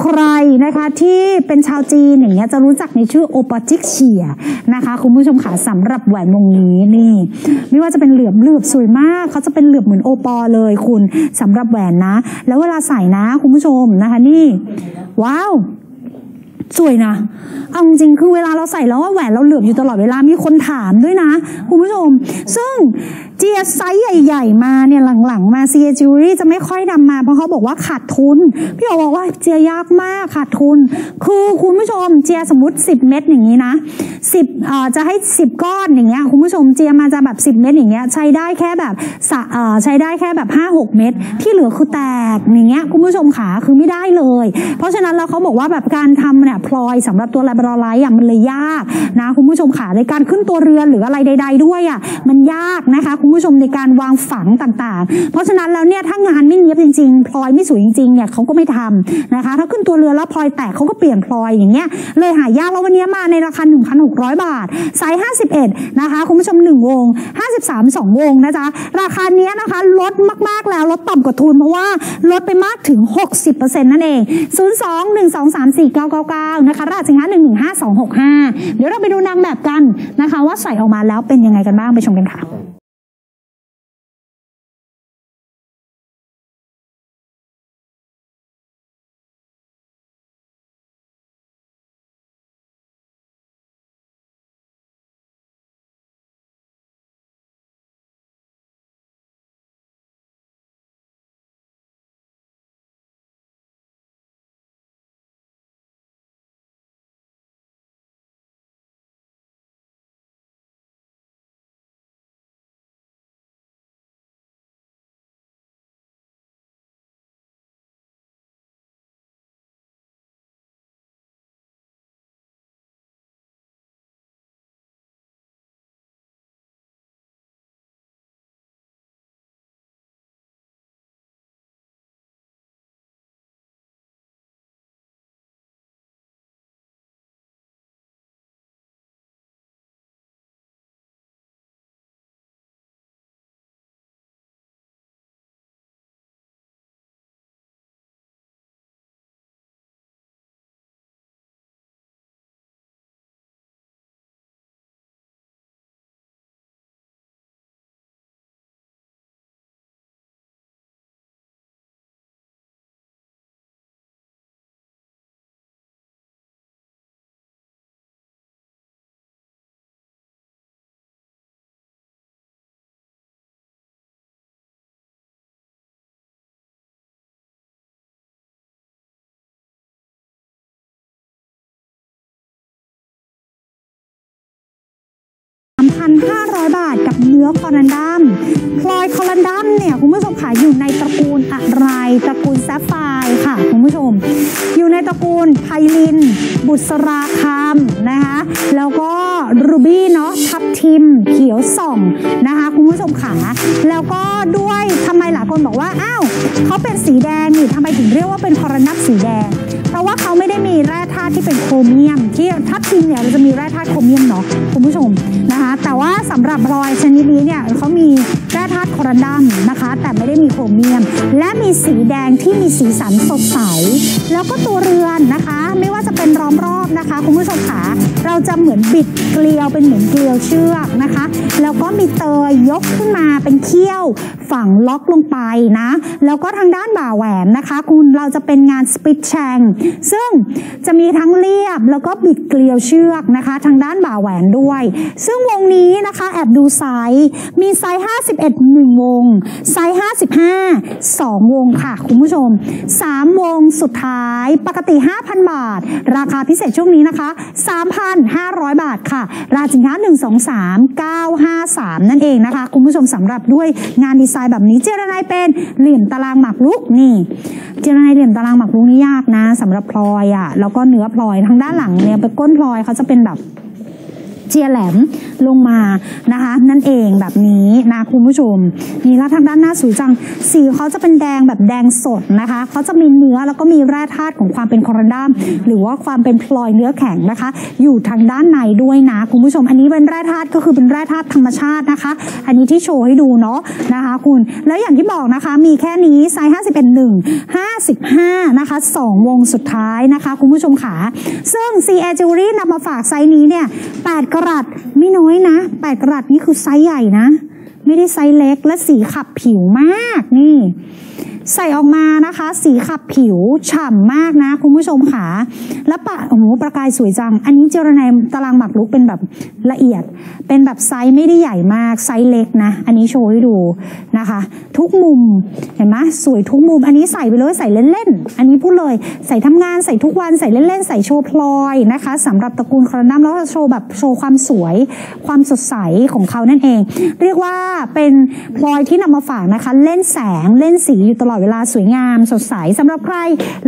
ใครนะคะที่เป็นชาวจีนอย่างเงี้ยจะรู้จักในชื่อโอปาจิกเชียนะคะคุณผู้ชมขาสำหรับแหวนวงนี้นี่ ไม่ว่าจะเป็นเหลือบเหลือบสวยมาก เขาจะเป็นเหลือบเหมือนโอปอเลยคุณสำหรับแหวนนะ แล้วเวลาใส่นะคุณผู้ชมนะคะนี่ ว้าว สวยนะ เอาจริงๆคือเวลาเราใส่แล้วว่าแหวนเราเหลือบอยู่ตลอดเวลา มีคนถามด้วยนะ คุณผู้ชม ซึ่งเจียไซส์ใหญ่ๆมาเนี่ยหลังๆ มา CA Jewelry จะไม่ค่อยนำมาเพราะเขาบอกว่าขาดทุน พี่โอบอกว่าเจียยากมากขาดทุน คือคุณผู้ชมเจียสมมติ 10 เม็ดอย่างนี้นะ10เอ่อจะให้ 10 ก้อนอย่างเงี้ยคุณผู้ชมเจียมาจะแบบ 10 เม็ดอย่างเงี้ยใช้ได้แค่แบบเอ่อใช้ได้แค่แบบ 5-6 เม็ดที่เหลือคือแตกอย่างเงี้ยคุณผู้ชมขาคือไม่ได้เลย เพราะฉะนั้นแล้วเขาบอกว่าแบบการทำเนี่ยพลอยสำหรับตัวลาบราไลท์อะมันเลยยากนะคุณผู้ชมขาในการขึ้นตัวเรือนหรืออะไรใด ๆ ด้วยอะมันยากนะคะ คุณผู้ชมในการวางฝังต่างๆ เพราะฉะนั้นแล้วเนี่ยถ้างานไม่เนียบจริงๆพลอยไม่สวยจริงๆเนี่ยเขาก็ไม่ทำนะคะ ถ้าขึ้นตัวเรือนแล้วพลอยแตกเขาก็เปลี่ยนพลอยอย่างเงี้ยเลยหายากแล้ววันนี้มาในราคา 1,600 บาทไซส์51 นะคะ คุณผู้ชม 1 วง 53 2 วงนะจ๊ะ ราคาเนี้ยนะคะลดมาก ๆ แล้วลดต่ำกว่าทุนเพราะว่าลดไปมากถึง 60%นั่นเอง 02 123 4999นะคะรหัสสินค้า115265 เดี๋ยวเราไปดูนางแบบกันนะคะ ว่าใส่ออกมาแล้วเป็นยังไงกันบ้างไปชมกันค่ะ 1,500 บาทกับ อคอรันดัมพลอยคอรันดัมเนี่ยคุณผู้ชมค่ะอยู่ในตระกูลอะไรตระกูลแซฟไฟร์ค่ะคุณผู้ชม อยู่ในตระกูลไพลิน บุษราคำนะคะแล้วก็ ruby เนาะทับทิมเขียวส่องนะคะคุณผู้ชมขาแล้วก็ด้วยทำไมหลายคนบอกว่าอ้าวเขาเป็นสีแดงนี่ทำไมถึงเรียกว่าเป็นคอรันดัมสีแดง เพราะว่าเขาไม่ได้มีแร่ธาตุที่เป็นโครเมียม ที่ทับทิมเนี่ยเราจะมีแร่ธาตุโครเมียมเนาะคุณผู้ชมนะคะแต่ว่าสำหรับพลอยชนิดนี้เนี่ยเขามีแร่ธาตุคอรันดัมนะคะ แต่ไม่ได้มีโครเมียม และมีสีแดงที่มีสีสันสดใส แล้วก็ตัวเรือนนะคะ ไม่ว่าจะเป็นล้อมรอบนะคะคุณผู้ชมขาเราจะเหมือนบิดเกลียวเป็นเหมือนเกลียวเชือกนะคะ แล้วก็มีเตยยกขึ้นมาเป็นเขี้ยวฝังล็อกลงไปนะ แล้วก็ทางด้านบ่าแหวนนะคะ คุณเราจะเป็นงานสปิทแชงซึ่งจะมีทั้งเรียบแล้วก็บิดเกลียวเชือกนะคะ ทางด้านบ่าแหวนด้วย ซึ่งวงนี้นะคะแอบดูไซส์มีไซส์ 51 1 วง ไซส์ 55 2 วงค่ะ คุณผู้ชม 3 วงสุดท้ายปกติ 5,000 บาท ราคาพิเศษช่วงนี้นะคะ 3,500 บาทค่ะ ราคาสินค้า 1 2 3 9 5 3 นั่นเองนะคะ คุณผู้ชมสำหรับด้วยงานดีไซน์แบบนี้เจียระไนเป็นเหลี่ยมตารางหมากรุกนี่ เจรนายเหลี่ยมตารางหมากรุกนี่ยากนะสำหรับพลอยอะ่ะแล้วก็เนื้อพลอยทางด้านหลังเนี่ยเป็นก้นพลอยเขาจะเป็นแบบ เจียแหลมลงมานะคะ นั่นเองแบบนี้นะคุณผู้ชมนี่แล้วทางด้านหน้าสวยจังสีเขาจะเป็นแดงแบบแดงสดนะคะเขาจะมีเนื้อแล้วก็มีแร่ธาตุของความเป็นคอรันดัมหรือว่าความเป็นพลอยเนื้อแข็งนะคะ อยู่ทางด้านในด้วยนะคุณผู้ชม อันนี้เป็นแร่ธาตุก็คือเป็นแร่ธาตุธรรมชาตินะคะ อันนี้ที่โชว์ให้ดูเนาะนะคะ คุณ แล้วอย่างที่บอกนะคะมีแค่นี้ไซส์51 1 55 นะคะ 2 วงสุดท้ายนะคะ คุณผู้ชมขาซึ่ง CA Jewelry นำมาฝากไซส์นี้เนี่ย8กะรัตไม่น้อยนะแปดกะรัตนี่คือไซส์ใหญ่นะ ไม่ได้ไซส์เล็กและสีขับผิวมากนี่ ใส่ออกมานะคะ สีขับผิวฉ่ำมากนะ คุณผู้ชมค่ะแล้วปะโอ้โหประกายสวยจัง อันนี้เจียระไนตารางหมักลุกเป็นแบบละเอียด เป็นแบบไซส์ไม่ได้ใหญ่มากไซส์เล็กนะ อันนี้โชว์ให้ดูนะคะ ทุกมุมเห็นไหมสวยทุกมุม อันนี้ใส่ไปเลยใส่เล่นๆอันนี้พูดเลยใส่ทำงานใส่ทุกวันใส่เล่นๆใส่โชว์พลอยนะคะสำหรับตระกูลคอรันดัมแล้วโชว์แบบโชว์ความสวย ความสดใสของเขานั่นเอง เรียกว่าเป็นพลอยที่นำมาฝากนะคะ เล่นแสงเล่นสีอยู่ตลอดเวลาสวยงาม สดใสสำหรับใคร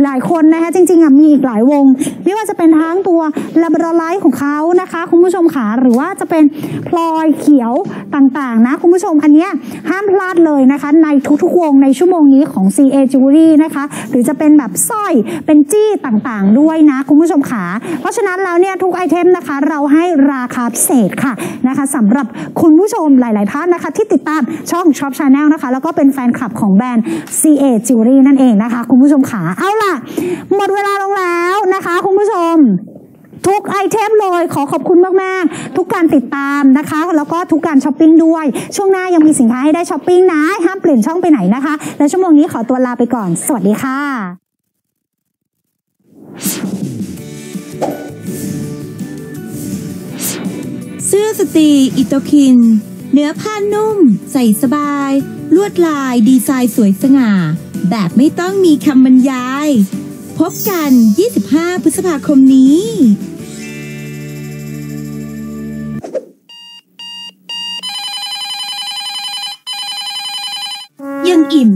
หลายคนนะคะจริงๆอะมีอีกหลายวง ไม่ว่าจะเป็นทั้งตัว labradorite ของเขานะคะคุณผู้ชมขาหรือว่าจะเป็นพลอยเขียวต่างๆนะคุณผู้ชมอันเนี้ยห้ามพลาดเลยนะคะในทุกๆวงในชั่วโมงนี้ของ CA Jewelry นะคะหรือจะเป็นแบบสร้อยเป็นจี้ต่างๆด้วยนะคุณผู้ชมขาเพราะฉะนั้นแล้วเนี่ยทุกไอเทมนะคะเราให้ราคาพิเศษค่ะนะคะสำหรับคุณผู้ชมหลาย ๆ ท่านนะคะที่ติดตามช่อง Shop Channel นะคะแล้วก็เป็นแฟนคลับของแบรนด์ CA Jewelry นั่นเองนะคะ คุณผู้ชมขาเอาล่ะ หมดเวลาลงแล้วนะคะ คุณผู้ชมทุกไอเทมเลยขอขอบคุณมาก ๆ ทุกการติดตามนะคะ แล้วก็ทุกการช้อปปิ้งด้วย ช่วงหน้ายังมีสินค้าให้ได้ช้อปปิ้งนะ ห้ามเปลี่ยนช่องไปไหนนะคะ และชั่วโมงนี้ขอตัวลาไปก่อน สวัสดีค่ะ เสื้อสตรีอิโตคิน เนื้อผ้านุ่ม ใส่สบาย ลวดลายดีไซน์สวยสง่า แบบไม่ต้องมีคำบรรยาย พบกัน 25 พฤษภาคมนี้ ยังอิ่ม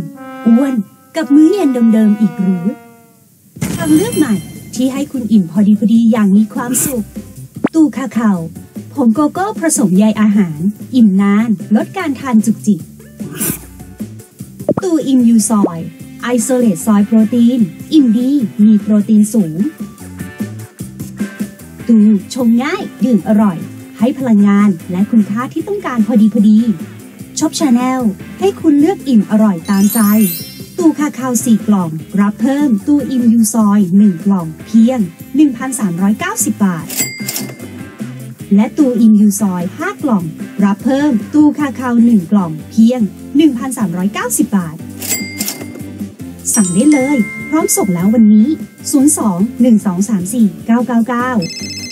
อ้วนกับมื้อเย็นเดิมๆอีกหรือทางเลือกใหม่ที่ให้คุณอิ่มพอดีพอดีอย่างมีความสุข ตูคาคาวผงโกโก้ผสมใยอาหาร อิ่มนาน ลดการทานจุกจิก ตู้อิมยูซอยไอโซเลตซอยโปรตีน อิ่มดี มีโปรตีนสูง ตูชงง่าย ดื่มอร่อย ให้พลังงานและคุณค่าที่ต้องการพอดีพอดี Shop Channel ให้คุณเลือกอิ่มอร่อยตามใจ ตูคาคาว4กล่อง รับเพิ่มตูอิมยูซอย 1 กล่องเพียง 1,390 บาท และตู้อิมยูซอย 5 กล่อง รับเพิ่มตู้คาคาว 1 กล่องเพียง 1,390 บาท สั่งได้เลย พร้อมส่งแล้ววันนี้ 02 1234 999